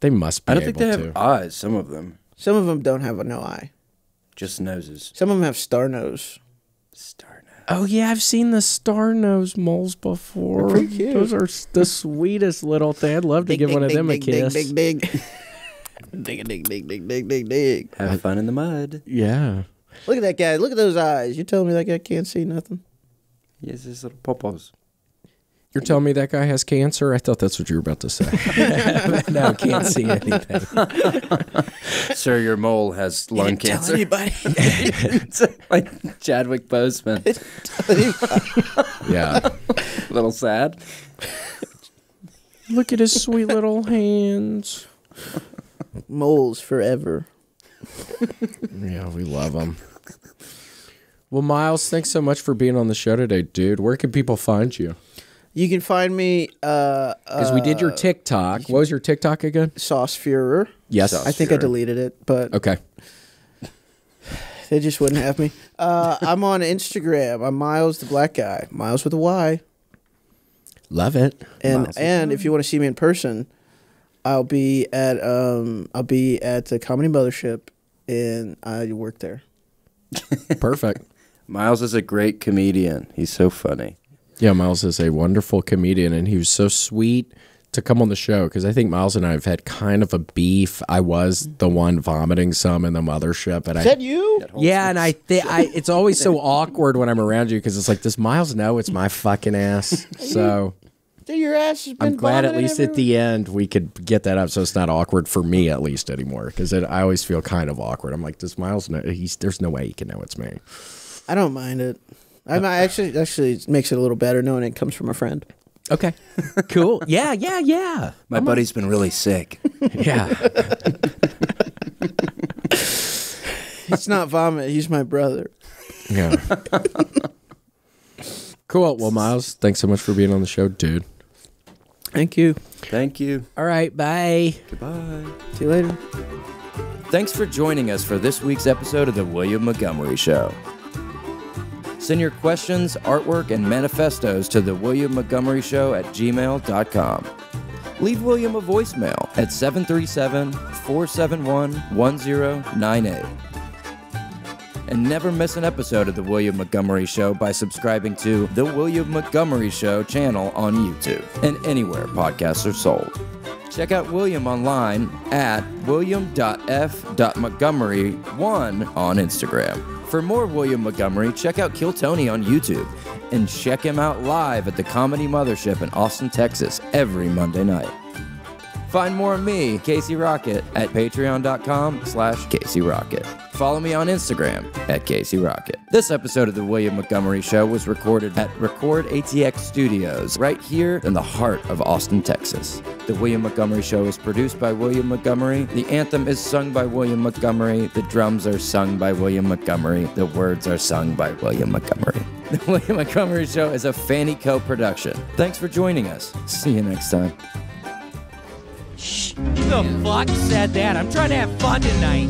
they must be I don't think they to. have eyes. Some of them, Some of them don't have a no eye. just noses. Some of them have star nose. Star nose. Oh yeah, I've seen the star nose moles before. They're pretty cute. Those are s- the sweetest little thing. I'd love to give one of them a kiss. Dig, dig, dig. dig, dig, dig, dig, dig, dig, dig. Have fun in the mud. Yeah. Look at that guy. Look at those eyes. You're telling me that guy can't see nothing? Yes, his little popos. You're telling me that guy has cancer? I thought that's what you were about to say. no, I can't see anything. Sir, your mole has lung Didn't tell cancer. anybody. It's like Chadwick Boseman. Yeah. A little sad. Look at his sweet little hands. Moles forever. Yeah, we love them. Well, Myles, thanks so much for being on the show today, dude. Where can people find you? You can find me uh, Because we did your TikTok. What was your TikTok again? Sauce Führer. Yes. Sauce I think I deleted it, but Okay. they just wouldn't have me. Uh, I'm on Instagram. I'm Myles the Black Guy. Myles with a Y. Love it. And Myles and if you want to see me in person, I'll be at um I'll be at the Comedy Mothership, and I work there. Perfect. Myles is a great comedian. He's so funny. Yeah, Myles is a wonderful comedian, and he was so sweet to come on the show because I think Myles and I have had kind of a beef. I was the one vomiting some in the mothership, and I Is that you? yeah, and I think I it's always so awkward when I'm around you because it's like, does Myles know it's my fucking ass? So Dude, your ass has been. I'm glad at vomiting least at the end we could get that up so it's not awkward for me at least anymore because I always feel kind of awkward. I'm like, does Myles know? He's there's no way he can know it's me. I don't mind it. I might actually actually it makes it a little better knowing it comes from a friend. Okay, cool. Yeah, yeah, yeah, My buddy's been really sick. yeah. It's not vomit. He's my brother. Yeah. cool. Well, Myles, thanks so much for being on the show, dude. Thank you. Thank you. All right, bye. Goodbye. See you later. Thanks for joining us for this week's episode of The William Montgomery Show. Send your questions, artwork, and manifestos to The William Montgomery Show at gmail.com. Leave William a voicemail at 737 471 1098. And never miss an episode of The William Montgomery Show by subscribing to The William Montgomery Show channel on YouTube and anywhere podcasts are sold. Check out William online at william.f.montgomery1 on Instagram. For more William Montgomery, check out Kill Tony on YouTube and check him out live at the Comedy Mothership in Austin, Texas every Monday night. Find more of me, Casey Rocket, at patreon.com slash Casey Rocket. Follow me on Instagram at Casey Rocket. This episode of The William Montgomery Show was recorded at Record ATX Studios, right here in the heart of Austin, Texas. The William Montgomery Show is produced by William Montgomery. The anthem is sung by William Montgomery. The drums are sung by William Montgomery. The words are sung by William Montgomery. The William Montgomery Show is a Fanny Co production. Thanks for joining us. See you next time. Who the fuck said that? I'm trying to have fun tonight.